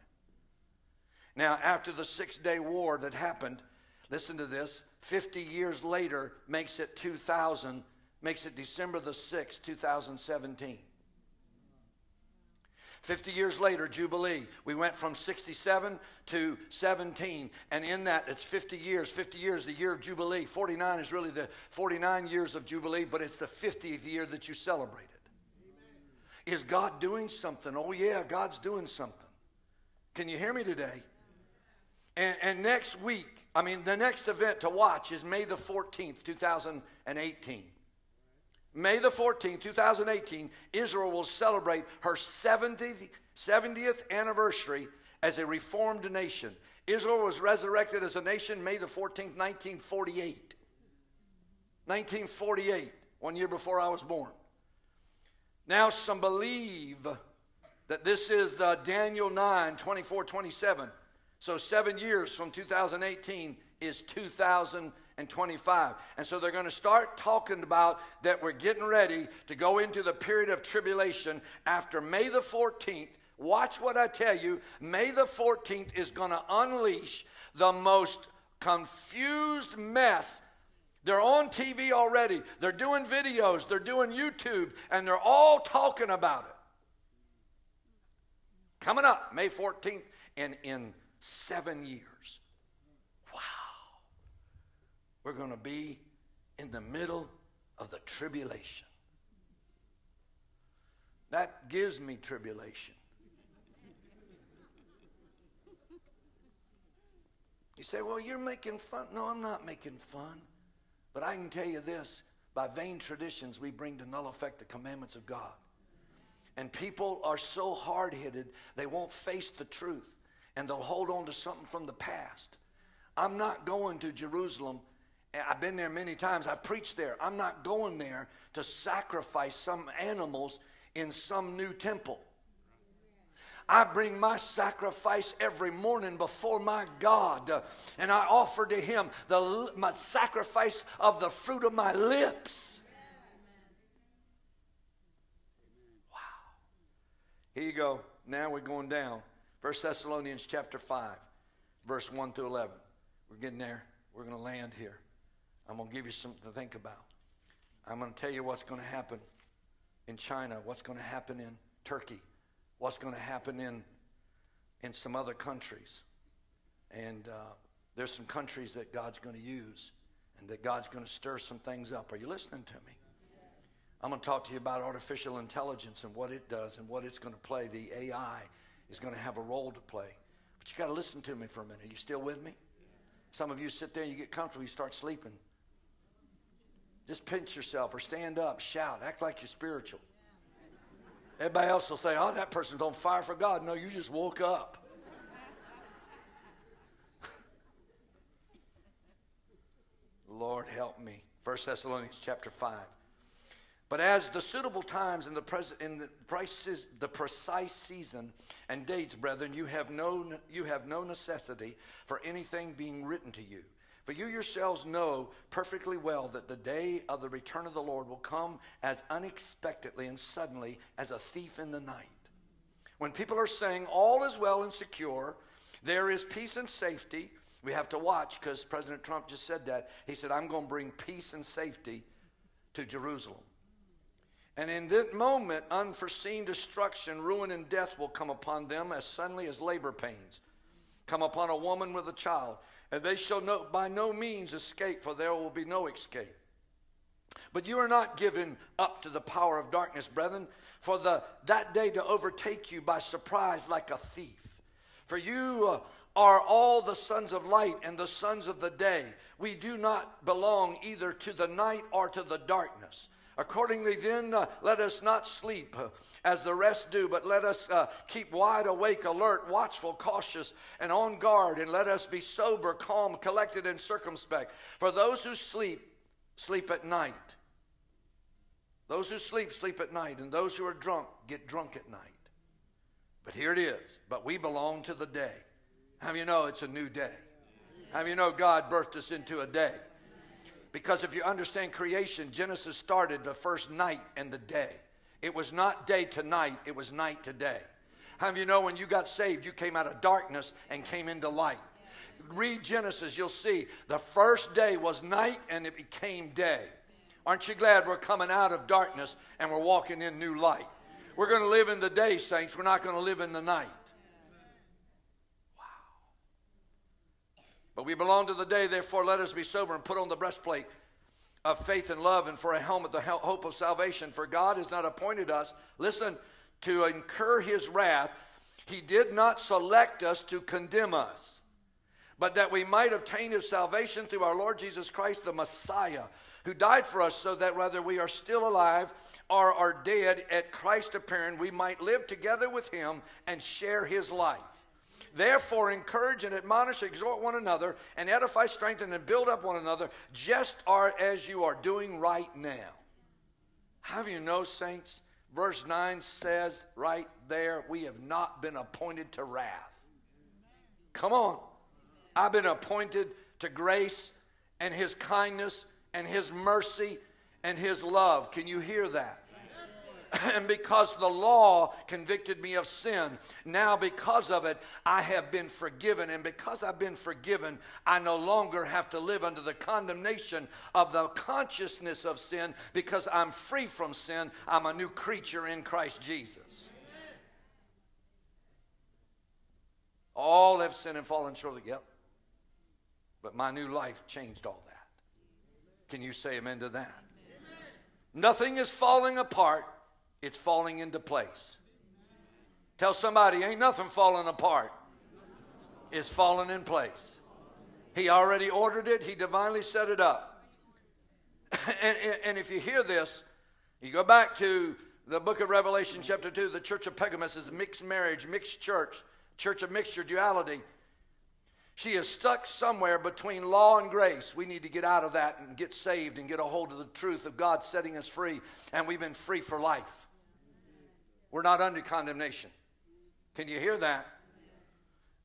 Now, after the Six Day War that happened, listen to this 50 years later makes it 2000, makes it December the 6th, 2017. 50 years later, Jubilee. We went from 67 to 17. And in that, it's 50 years. 50 years, the year of Jubilee. 49 is really the 49 years of Jubilee, but it's the 50th year that you celebrated. Is God doing something? Oh, yeah, God's doing something. Can you hear me today? And, and next week, I mean, the next event to watch is May the 14th, 2018. May the 14th, 2018, Israel will celebrate her 70th, 70th anniversary as a reformed nation. Israel was resurrected as a nation May the 14th, 1948. 1948, one year before I was born. Now, some believe that this is the Daniel 9, 24, 27. So, seven years from 2018 is 2025. And 25. And so they're going to start talking about that we're getting ready to go into the period of tribulation after May the 14th. Watch what I tell you. May the 14th is going to unleash the most confused mess. They're on TV already. They're doing videos. They're doing YouTube. And they're all talking about it. Coming up, May 14th, and in seven years. Wow. We're going to be in the middle of the tribulation. That gives me tribulation. You say, well, you're making fun. No, I'm not making fun. But I can tell you this by vain traditions, we bring to null effect the commandments of God. And people are so hard headed, they won't face the truth and they'll hold on to something from the past. I'm not going to Jerusalem. I've been there many times. I preached there. I'm not going there to sacrifice some animals in some new temple. I bring my sacrifice every morning before my God, uh, and I offer to Him the my sacrifice of the fruit of my lips. Wow. Here you go. Now we're going down. 1 Thessalonians chapter 5, verse 1 to 11. We're getting there. We're going to land here. I'm going to give you something to think about. I'm going to tell you what's going to happen in China, what's going to happen in Turkey, what's going to happen in, in some other countries. And uh, there's some countries that God's going to use and that God's going to stir some things up. Are you listening to me? I'm going to talk to you about artificial intelligence and what it does and what it's going to play, the AI is going to have a role to play. But you got to listen to me for a minute. Are you still with me? Some of you sit there, you get comfortable, you start sleeping. Just pinch yourself or stand up, shout, act like you're spiritual. Everybody else will say, oh, that person's on fire for God. No, you just woke up. Lord, help me. 1 Thessalonians chapter 5. But as the suitable times and the, pres- in the, prices, the precise season and dates, brethren, you have, no, you have no necessity for anything being written to you. For you yourselves know perfectly well that the day of the return of the Lord will come as unexpectedly and suddenly as a thief in the night. When people are saying all is well and secure, there is peace and safety, we have to watch because President Trump just said that. He said, I'm going to bring peace and safety to Jerusalem. And in that moment, unforeseen destruction, ruin, and death will come upon them as suddenly as labor pains come upon a woman with a child. And they shall no, by no means escape, for there will be no escape. But you are not given up to the power of darkness, brethren, for the, that day to overtake you by surprise like a thief. For you uh, are all the sons of light and the sons of the day. We do not belong either to the night or to the darkness. Accordingly, then, uh, let us not sleep uh, as the rest do, but let us uh, keep wide awake, alert, watchful, cautious, and on guard, and let us be sober, calm, collected, and circumspect. For those who sleep, sleep at night. Those who sleep, sleep at night, and those who are drunk, get drunk at night. But here it is. But we belong to the day. How you know it's a new day? How you know God birthed us into a day? Because if you understand creation, Genesis started the first night and the day. It was not day to night, it was night to day. How you know when you got saved, you came out of darkness and came into light? Read Genesis, you'll see the first day was night and it became day. Aren't you glad we're coming out of darkness and we're walking in new light? We're going to live in the day, saints. We're not going to live in the night. But we belong to the day, therefore let us be sober and put on the breastplate of faith and love, and for a helmet, the hope of salvation. For God has not appointed us, listen, to incur his wrath. He did not select us to condemn us, but that we might obtain his salvation through our Lord Jesus Christ, the Messiah, who died for us, so that whether we are still alive or are dead at Christ's appearing, we might live together with him and share his life. Therefore, encourage and admonish, exhort one another, and edify, strengthen, and build up one another, just are as you are doing right now. Have you know, saints? Verse 9 says right there, we have not been appointed to wrath. Come on. I've been appointed to grace and his kindness and his mercy and his love. Can you hear that? and because the law convicted me of sin, now because of it, I have been forgiven. And because I've been forgiven, I no longer have to live under the condemnation of the consciousness of sin because I'm free from sin. I'm a new creature in Christ Jesus. All have sinned and fallen short of Yep. But my new life changed all that. Can you say amen to that? Amen. Nothing is falling apart it's falling into place. Tell somebody, ain't nothing falling apart. It's falling in place. He already ordered it, He divinely set it up. And, and, if you hear this, you go back to the book of Revelation, chapter 2, the church of Pergamos is mixed marriage, mixed church, church of mixture, duality. She is stuck somewhere between law and grace. We need to get out of that and get saved and get a hold of the truth of God setting us free, and we've been free for life. We're not under condemnation. Can you hear that?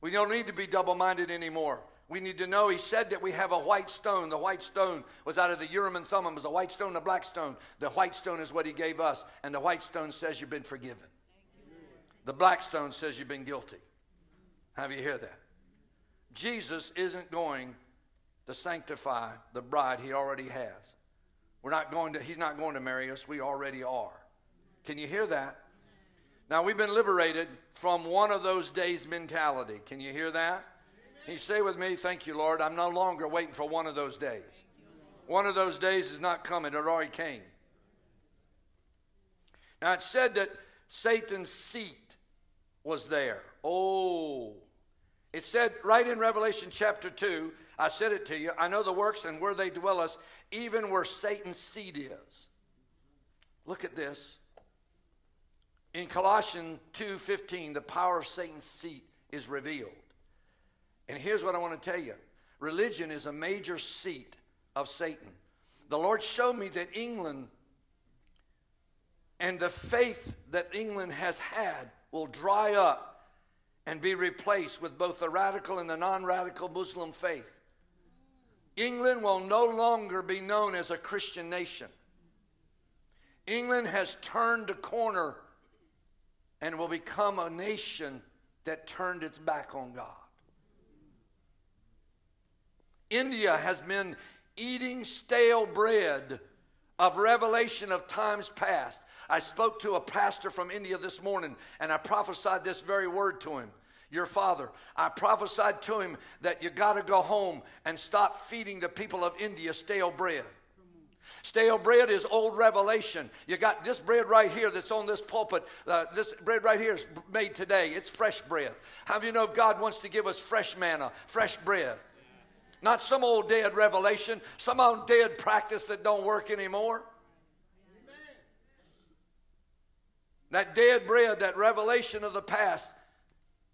We don't need to be double minded anymore. We need to know he said that we have a white stone. The white stone was out of the Urim and Thummim. It was a white stone, a black stone. The white stone is what he gave us, and the white stone says you've been forgiven. The black stone says you've been guilty. Have you hear that? Jesus isn't going to sanctify the bride he already has. We're not going to, he's not going to marry us. We already are. Can you hear that? Now, we've been liberated from one of those days mentality. Can you hear that? Can you say with me, Thank you, Lord? I'm no longer waiting for one of those days. One of those days is not coming, it already came. Now, it said that Satan's seat was there. Oh, it said right in Revelation chapter 2, I said it to you, I know the works and where they dwell us, even where Satan's seat is. Look at this. In Colossians 2:15, the power of Satan's seat is revealed. And here's what I want to tell you. Religion is a major seat of Satan. The Lord showed me that England and the faith that England has had will dry up and be replaced with both the radical and the non radical Muslim faith. England will no longer be known as a Christian nation. England has turned a corner and will become a nation that turned its back on God. India has been eating stale bread of revelation of times past. I spoke to a pastor from India this morning and I prophesied this very word to him. Your father, I prophesied to him that you got to go home and stop feeding the people of India stale bread. Stale bread is old revelation. You got this bread right here that's on this pulpit. Uh, this bread right here is made today. It's fresh bread. How do you know God wants to give us fresh manna, fresh bread? Not some old dead revelation, some old dead practice that don't work anymore. That dead bread, that revelation of the past,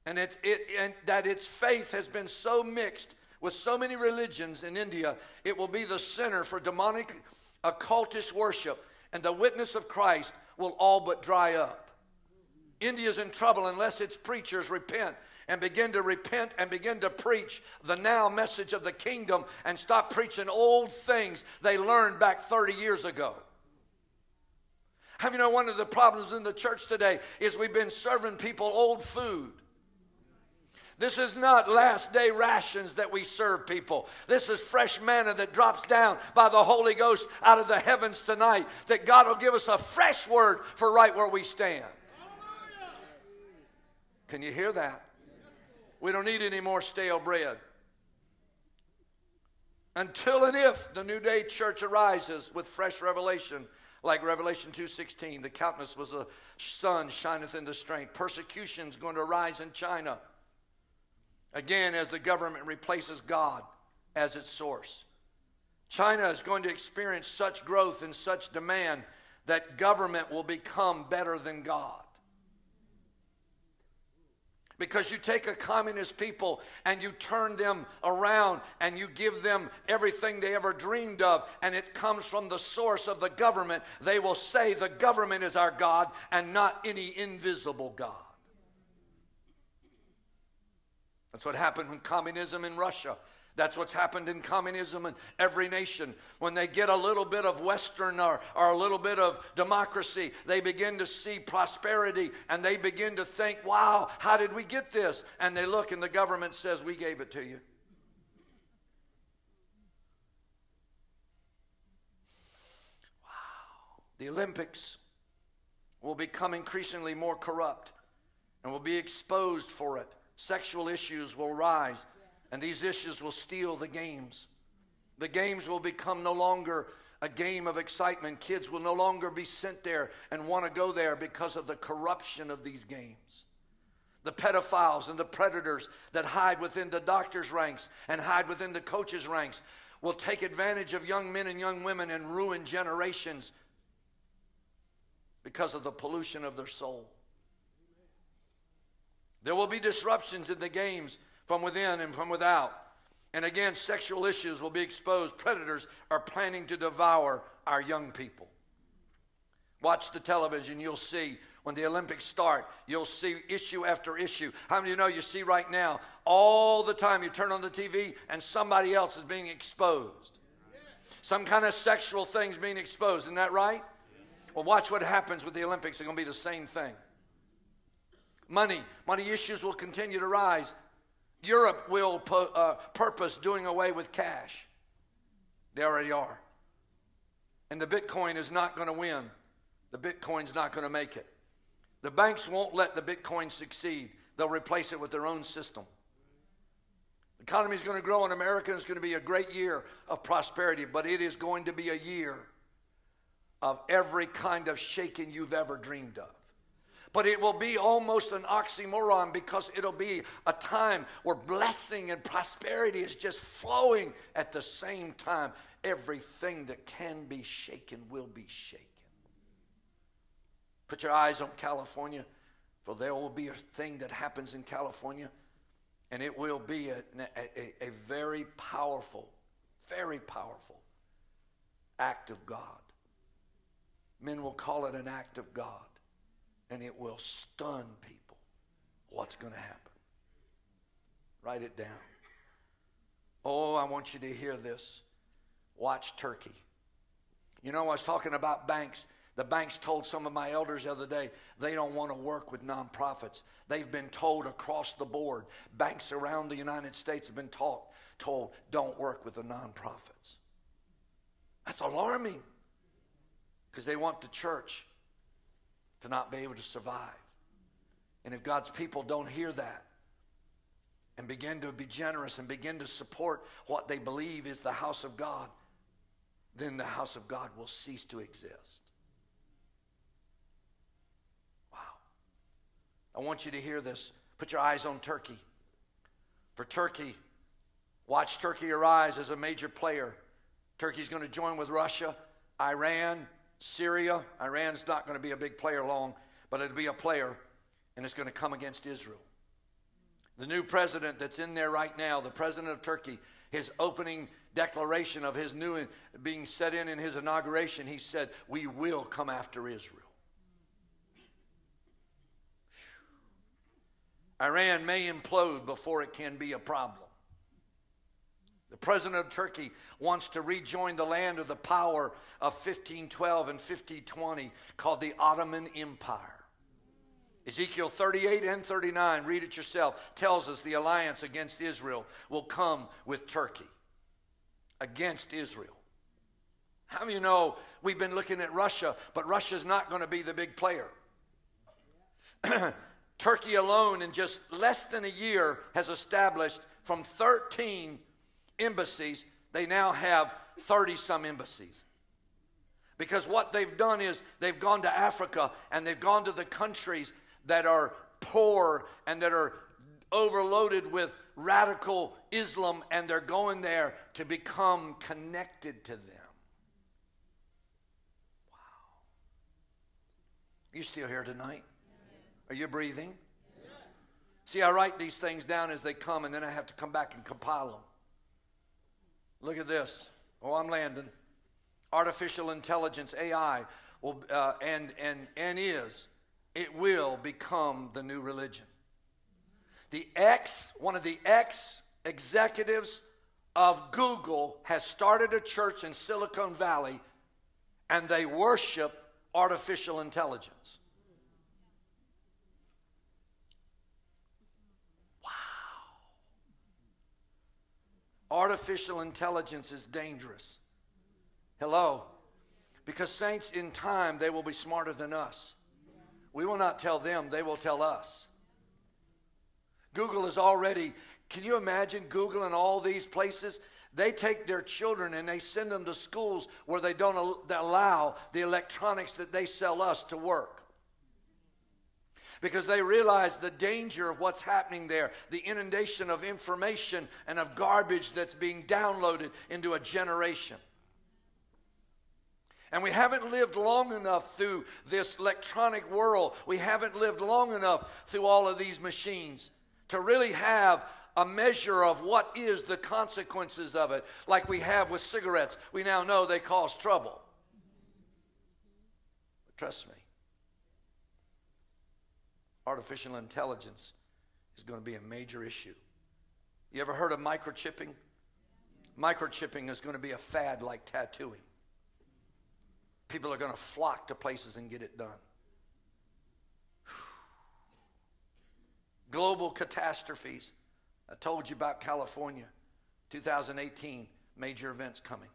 and, it's, it, and that its faith has been so mixed with so many religions in India, it will be the center for demonic occultist worship, and the witness of Christ will all but dry up. India's in trouble unless its preachers repent and begin to repent and begin to preach the now message of the kingdom and stop preaching old things they learned back 30 years ago. Have you know one of the problems in the church today is we've been serving people old food. This is not last day rations that we serve people. This is fresh manna that drops down by the Holy Ghost out of the heavens tonight. That God will give us a fresh word for right where we stand. Can you hear that? We don't need any more stale bread. Until and if the New Day church arises with fresh revelation, like Revelation 2.16, the countenance was a sun shineth in the strength. Persecution's going to arise in China. Again, as the government replaces God as its source. China is going to experience such growth and such demand that government will become better than God. Because you take a communist people and you turn them around and you give them everything they ever dreamed of, and it comes from the source of the government, they will say the government is our God and not any invisible God. That's what happened with communism in Russia. That's what's happened in communism in every nation. When they get a little bit of Western or, or a little bit of democracy, they begin to see prosperity and they begin to think, wow, how did we get this? And they look and the government says, we gave it to you. Wow. The Olympics will become increasingly more corrupt and will be exposed for it. Sexual issues will rise and these issues will steal the games. The games will become no longer a game of excitement. Kids will no longer be sent there and want to go there because of the corruption of these games. The pedophiles and the predators that hide within the doctor's ranks and hide within the coach's ranks will take advantage of young men and young women and ruin generations because of the pollution of their soul. There will be disruptions in the games from within and from without. And again, sexual issues will be exposed. Predators are planning to devour our young people. Watch the television, you'll see when the Olympics start, you'll see issue after issue. How many of you know you see right now, all the time you turn on the TV and somebody else is being exposed? Some kind of sexual things being exposed, isn't that right? Well, watch what happens with the Olympics. It's going to be the same thing. Money, money issues will continue to rise. Europe will pu- uh, purpose doing away with cash. They already are. And the Bitcoin is not going to win. The Bitcoin's not going to make it. The banks won't let the Bitcoin succeed. They'll replace it with their own system. The economy is going to grow in America. It's going to be a great year of prosperity, but it is going to be a year of every kind of shaking you've ever dreamed of but it will be almost an oxymoron because it'll be a time where blessing and prosperity is just flowing at the same time. Everything that can be shaken will be shaken. Put your eyes on California, for there will be a thing that happens in California, and it will be a, a, a very powerful, very powerful act of God. Men will call it an act of God and it will stun people what's going to happen. Write it down. Oh, I want you to hear this. Watch Turkey. You know, I was talking about banks The banks told some of my elders the other day they don't want to work with nonprofits. They've been told across the board, banks around the United States have been taught, told don't work with the nonprofits. That's alarming because they want the church to not be able to survive. And if God's people don't hear that and begin to be generous and begin to support what they believe is the house of God, then the house of God will cease to exist. Wow. I want you to hear this. Put your eyes on Turkey. For Turkey, watch Turkey arise as a major player. Turkey's going to join with Russia, Iran, Syria. Iran's not going to be a big player long, but it'll be a player, and it's going to come against Israel. The new president that's in there right now, the president of Turkey, his opening declaration of his new being set in in his inauguration, he said, We will come after Israel. Iran may implode before it can be a problem. The president of Turkey wants to rejoin the land of the power of 1512 and 1520 called the Ottoman Empire. Ezekiel 38 and 39, read it yourself, tells us the alliance against Israel will come with Turkey. Against Israel. How many you know we've been looking at Russia, but Russia's not going to be the big player? Turkey alone, in just less than a year, has established from 13 embassies, they now have 30 some embassies. Because what they've done is they've gone to Africa and they've gone to the countries that are poor and that are overloaded with radical Islam, and they're going there to become connected to them. Wow. You still here tonight? Are you breathing? See, I write these things down as they come, and then I have to come back and compile them. Look at this. Oh, I'm landing. Artificial intelligence, AI, will, uh, and, and, and is, it will become the new religion. The ex, one of the ex executives of Google has started a church in Silicon Valley and they worship artificial intelligence. Artificial intelligence is dangerous. Hello? Because, saints, in time, they will be smarter than us. We will not tell them, they will tell us. Google is already, can you imagine Google and all these places? They take their children and they send them to schools where they don't allow the electronics that they sell us to work because they realize the danger of what's happening there, the inundation of information and of garbage that's being downloaded into a generation. And we haven't lived long enough through this electronic world. We haven't lived long enough through all of these machines to really have a measure of what is the consequences of it, like we have with cigarettes. We now know they cause trouble. trust me, artificial intelligence is going to be a major issue. You ever heard of microchipping? Microchipping is going to be a fad like tattooing. People are going to flock to places and get it done. Global catastrophes. I told you about California, 2018, major events coming.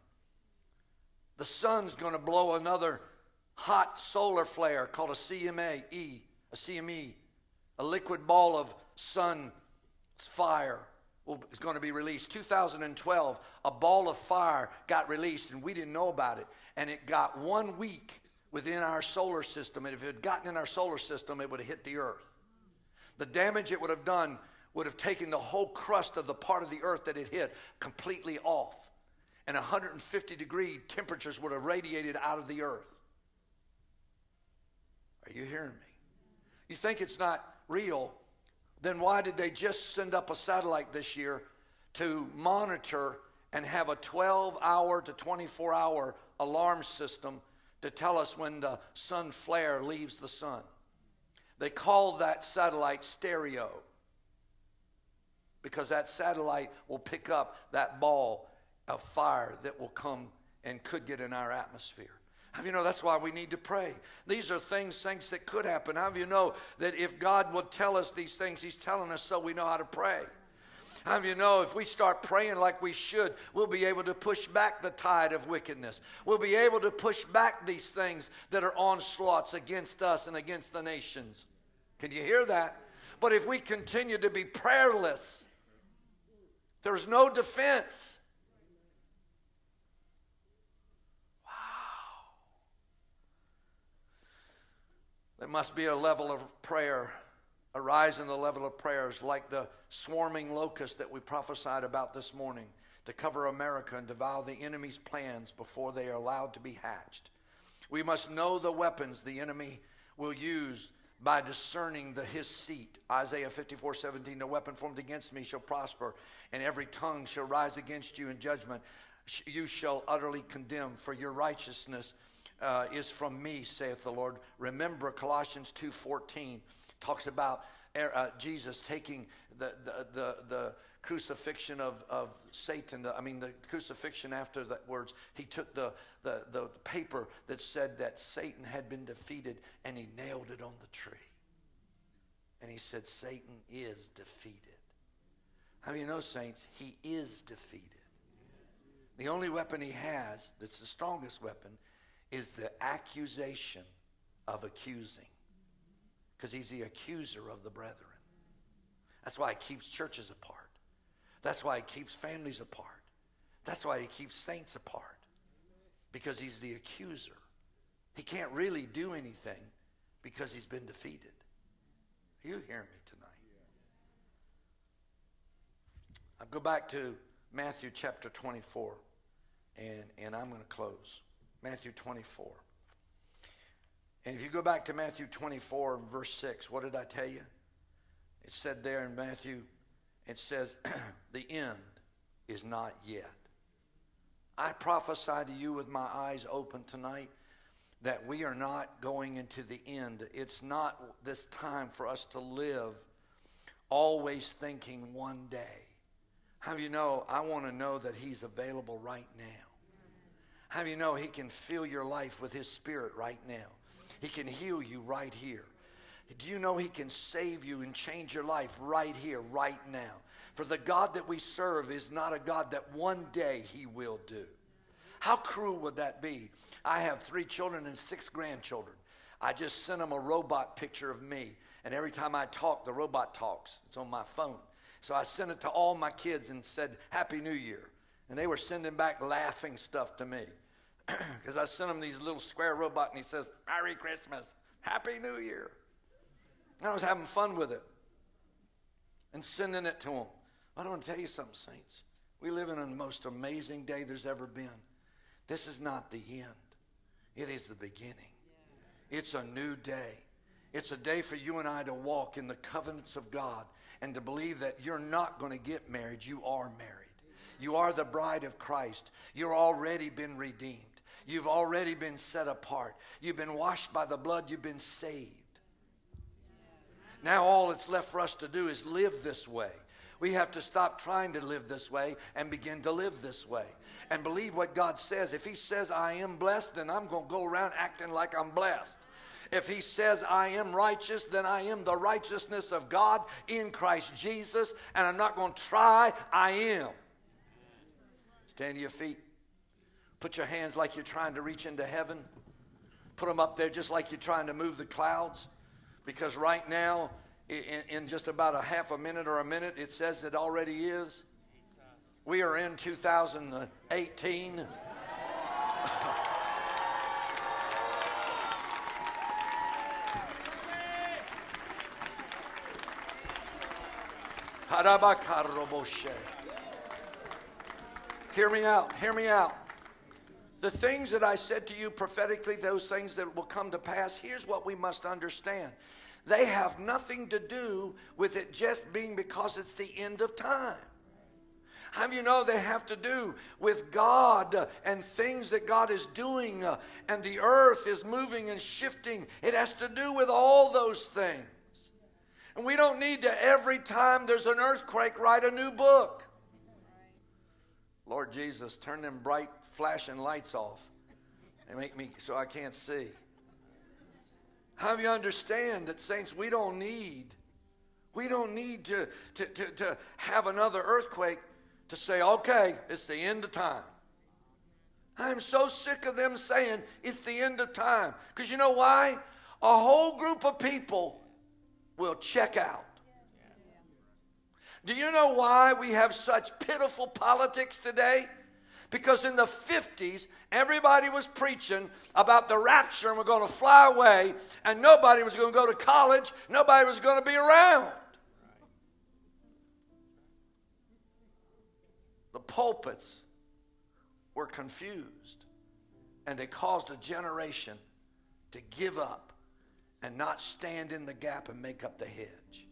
The sun's going to blow another hot solar flare called a CMA E, a CME, a liquid ball of sun fire is going to be released. 2012, a ball of fire got released, and we didn't know about it. And it got one week within our solar system. And if it had gotten in our solar system, it would have hit the earth. The damage it would have done would have taken the whole crust of the part of the earth that it hit completely off. And 150 degree temperatures would have radiated out of the earth. Are you hearing me? You think it's not real, then why did they just send up a satellite this year to monitor and have a 12 hour to 24 hour alarm system to tell us when the sun flare leaves the sun? They call that satellite stereo because that satellite will pick up that ball of fire that will come and could get in our atmosphere. How you know that's why we need to pray? These are things, things that could happen. How you know that if God will tell us these things, He's telling us so we know how to pray? How you know if we start praying like we should, we'll be able to push back the tide of wickedness? We'll be able to push back these things that are onslaughts against us and against the nations. Can you hear that? But if we continue to be prayerless, there's no defense. Must be a level of prayer a rise in the level of prayers like the swarming locust that we prophesied about this morning to cover America and devour the enemy's plans before they are allowed to be hatched. We must know the weapons the enemy will use by discerning the his seat. Isaiah 54 17, no weapon formed against me shall prosper, and every tongue shall rise against you in judgment. You shall utterly condemn, for your righteousness uh, is from me, saith the Lord. Remember Colossians 2.14 talks about er, uh, Jesus taking the, the, the, the crucifixion of, of Satan, the, I mean, the crucifixion after the words, he took the, the, the paper that said that Satan had been defeated and he nailed it on the tree. And he said, Satan is defeated. How do you know, saints? He is defeated. The only weapon he has, that's the strongest weapon, is the accusation of accusing because he's the accuser of the brethren. That's why he keeps churches apart. That's why he keeps families apart. That's why he keeps saints apart because he's the accuser. He can't really do anything because he's been defeated. Are you hearing me tonight? I'll go back to Matthew chapter 24, and, and I'm going to close. Matthew 24. And if you go back to Matthew 24 and verse 6, what did I tell you? It said there in Matthew, it says, the end is not yet. I prophesy to you with my eyes open tonight that we are not going into the end. It's not this time for us to live always thinking one day. How do you know? I want to know that He's available right now. How do you know He can fill your life with His Spirit right now? He can heal you right here. Do you know He can save you and change your life right here, right now? For the God that we serve is not a God that one day He will do. How cruel would that be? I have three children and six grandchildren. I just sent them a robot picture of me, and every time I talk, the robot talks. It's on my phone. So I sent it to all my kids and said, Happy New Year. And they were sending back laughing stuff to me because I sent him these little square robot and he says, Merry Christmas, Happy New Year. And I was having fun with it and sending it to him. I don't want to tell you something, saints. We live in the most amazing day there's ever been. This is not the end, it is the beginning. It's a new day. It's a day for you and I to walk in the covenants of God and to believe that you're not going to get married, you are married. You are the bride of Christ. You're already been redeemed. You've already been set apart. You've been washed by the blood. You've been saved. Now, all that's left for us to do is live this way. We have to stop trying to live this way and begin to live this way and believe what God says. If He says, I am blessed, then I'm going to go around acting like I'm blessed. If He says, I am righteous, then I am the righteousness of God in Christ Jesus, and I'm not going to try, I am. Stand to your feet. Put your hands like you're trying to reach into heaven. Put them up there just like you're trying to move the clouds. Because right now, in, in just about a half a minute or a minute, it says it already is. We are in 2018. Hear me out. Hear me out. The things that I said to you prophetically, those things that will come to pass, here's what we must understand. They have nothing to do with it just being because it's the end of time. How do you know they have to do with God and things that God is doing uh, and the earth is moving and shifting? It has to do with all those things. And we don't need to, every time there's an earthquake, write a new book. Lord Jesus, turn them bright flashing lights off They make me so I can't see. Have you understand that, saints, we don't need, we don't need to, to, to, to have another earthquake to say, okay, it's the end of time. I'm so sick of them saying it's the end of time. Because you know why? A whole group of people will check out. Do you know why we have such pitiful politics today? Because in the 50s, everybody was preaching about the rapture and we're going to fly away, and nobody was going to go to college, nobody was going to be around. The pulpits were confused, and they caused a generation to give up and not stand in the gap and make up the hedge.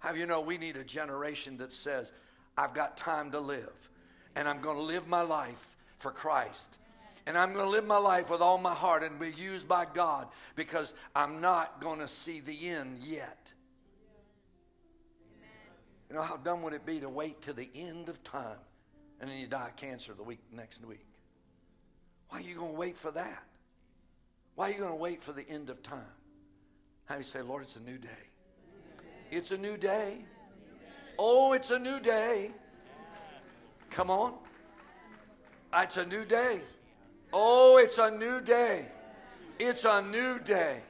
Have you know we need a generation that says, I've got time to live, and I'm going to live my life for Christ. And I'm going to live my life with all my heart and be used by God because I'm not going to see the end yet. You know, how dumb would it be to wait to the end of time and then you die of cancer the week next week? Why are you going to wait for that? Why are you going to wait for the end of time? How do you say, Lord, it's a new day? It's a new day. Oh, it's a new day. Come on. Ah, it's a new day. Oh, it's a new day. It's a new day.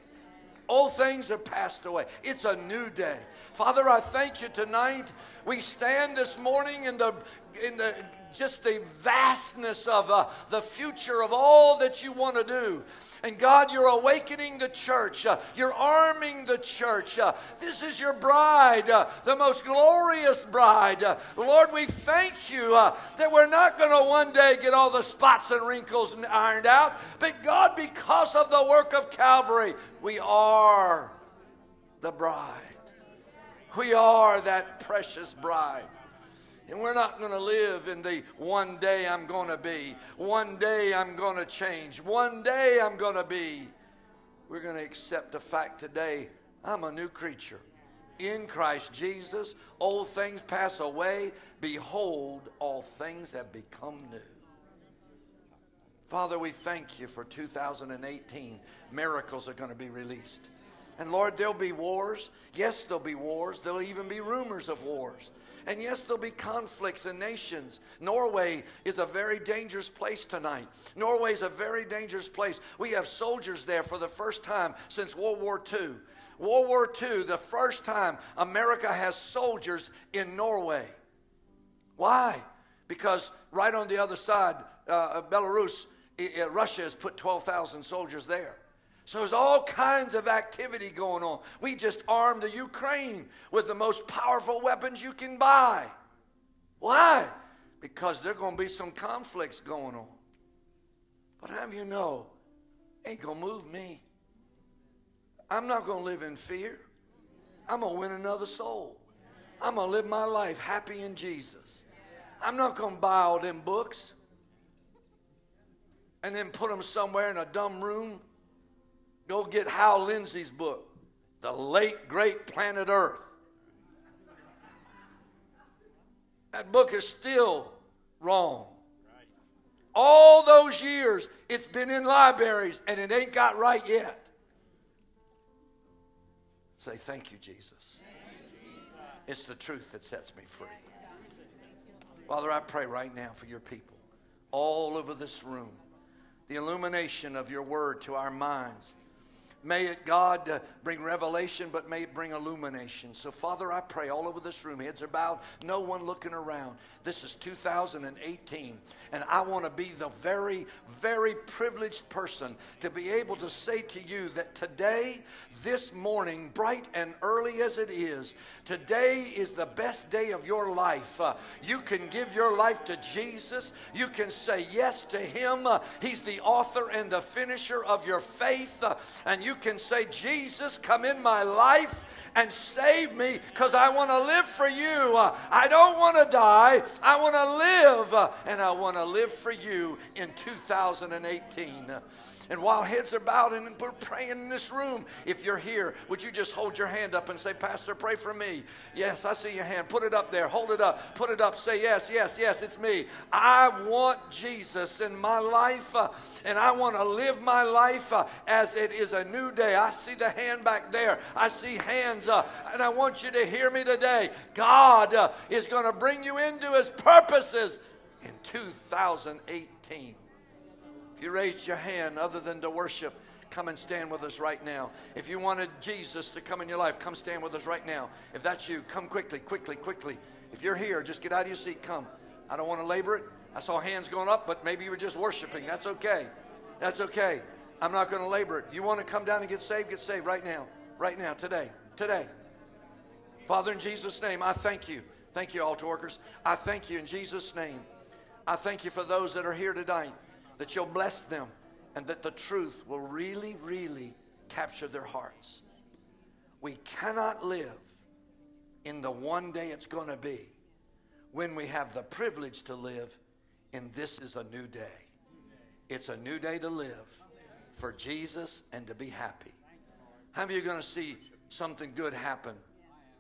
Old things have passed away. It's a new day. Father, I thank you tonight. We stand this morning in the in the just the vastness of uh, the future of all that you want to do. And God, you're awakening the church. Uh, you're arming the church. Uh, this is your bride, uh, the most glorious bride. Uh, Lord, we thank you uh, that we're not going to one day get all the spots and wrinkles ironed out. But God, because of the work of Calvary, we are the bride. We are that precious bride. And we're not going to live in the one day I'm going to be, one day I'm going to change, one day I'm going to be. We're going to accept the fact today I'm a new creature. In Christ Jesus, old things pass away. Behold, all things have become new. Father, we thank you for 2018. Miracles are going to be released. And Lord, there'll be wars. Yes, there'll be wars. There'll even be rumors of wars. And yes, there'll be conflicts in nations. Norway is a very dangerous place tonight. Norway is a very dangerous place. We have soldiers there for the first time since World War II. World War II, the first time America has soldiers in Norway. Why? Because right on the other side, uh, Belarus, Russia has put 12,000 soldiers there. So there's all kinds of activity going on. We just armed the Ukraine with the most powerful weapons you can buy. Why? Because there are going to be some conflicts going on. But have you know, ain't going to move me. I'm not going to live in fear. I'm going to win another soul. I'm going to live my life happy in Jesus. I'm not going to buy all them books and then put them somewhere in a dumb room Go get Hal Lindsey's book, The Late Great Planet Earth. That book is still wrong. All those years, it's been in libraries and it ain't got right yet. Say, Thank you, Jesus. It's the truth that sets me free. Father, I pray right now for your people all over this room. The illumination of your word to our minds May it, God, uh, bring revelation, but may it bring illumination. So, Father, I pray all over this room, heads are bowed, no one looking around. This is 2018, and I want to be the very, very privileged person to be able to say to you that today, this morning, bright and early as it is, today is the best day of your life. Uh, you can give your life to Jesus, you can say yes to Him. Uh, he's the author and the finisher of your faith, uh, and you you can say, Jesus, come in my life and save me because I want to live for you. I don't want to die. I want to live, and I want to live for you in 2018. And while heads are bowed and we're praying in this room, if you're here, would you just hold your hand up and say, Pastor, pray for me? Yes, I see your hand. Put it up there. Hold it up. Put it up. Say, Yes, yes, yes, it's me. I want Jesus in my life, uh, and I want to live my life uh, as it is a new day. I see the hand back there. I see hands, uh, and I want you to hear me today. God uh, is going to bring you into his purposes in 2018. You raised your hand other than to worship, come and stand with us right now. If you wanted Jesus to come in your life, come stand with us right now. If that's you, come quickly, quickly, quickly. If you're here, just get out of your seat, come. I don't want to labor it. I saw hands going up, but maybe you were just worshiping. That's okay. That's okay. I'm not going to labor it. You want to come down and get saved? Get saved right now. Right now, today. Today. Father, in Jesus' name, I thank you. Thank you, altar workers. I thank you in Jesus' name. I thank you for those that are here tonight, that you'll bless them and that the truth will really, really capture their hearts. We cannot live in the one day it's going to be when we have the privilege to live in this is a new day. It's a new day to live for Jesus and to be happy. How of you are going to see something good happen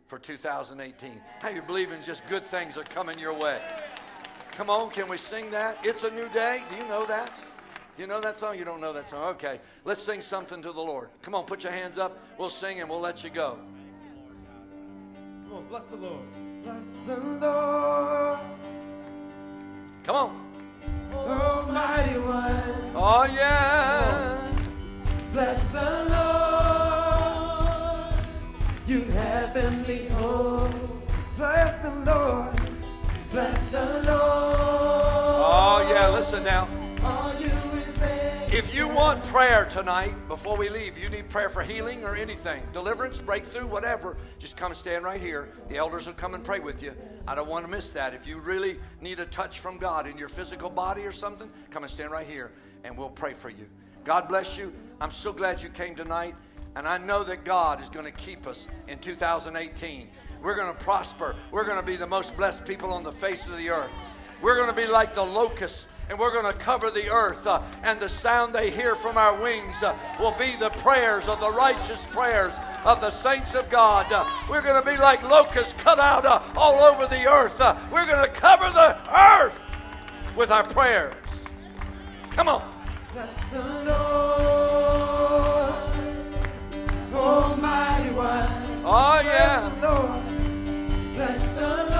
for 2018? How you believing just good things are coming your way? Come on, can we sing that? It's a new day. Do you know that? Do you know that song? You don't know that song. Okay, let's sing something to the Lord. Come on, put your hands up. We'll sing and we'll let you go. Come on, bless the Lord. Bless the Lord. Come on. Almighty One. Oh, yeah. Bless the Lord. You heavenly host. Bless the Lord. Bless the Lord. Oh, yeah. Listen now. All you is there. If you want prayer tonight, before we leave, you need prayer for healing or anything, deliverance, breakthrough, whatever, just come stand right here. The elders will come and pray with you. I don't want to miss that. If you really need a touch from God in your physical body or something, come and stand right here and we'll pray for you. God bless you. I'm so glad you came tonight. And I know that God is going to keep us in 2018. We're going to prosper. We're going to be the most blessed people on the face of the earth. We're going to be like the locusts, and we're going to cover the earth. uh, and the sound they hear from our wings uh, will be the prayers of the righteous prayers of the saints of God. Uh, we're going to be like locusts cut out uh, all over the earth. Uh, we're going to cover the earth with our prayers. Come on. Bless the Lord. Almighty One. Oh, yeah. Bless the Lord. Bless the Lord.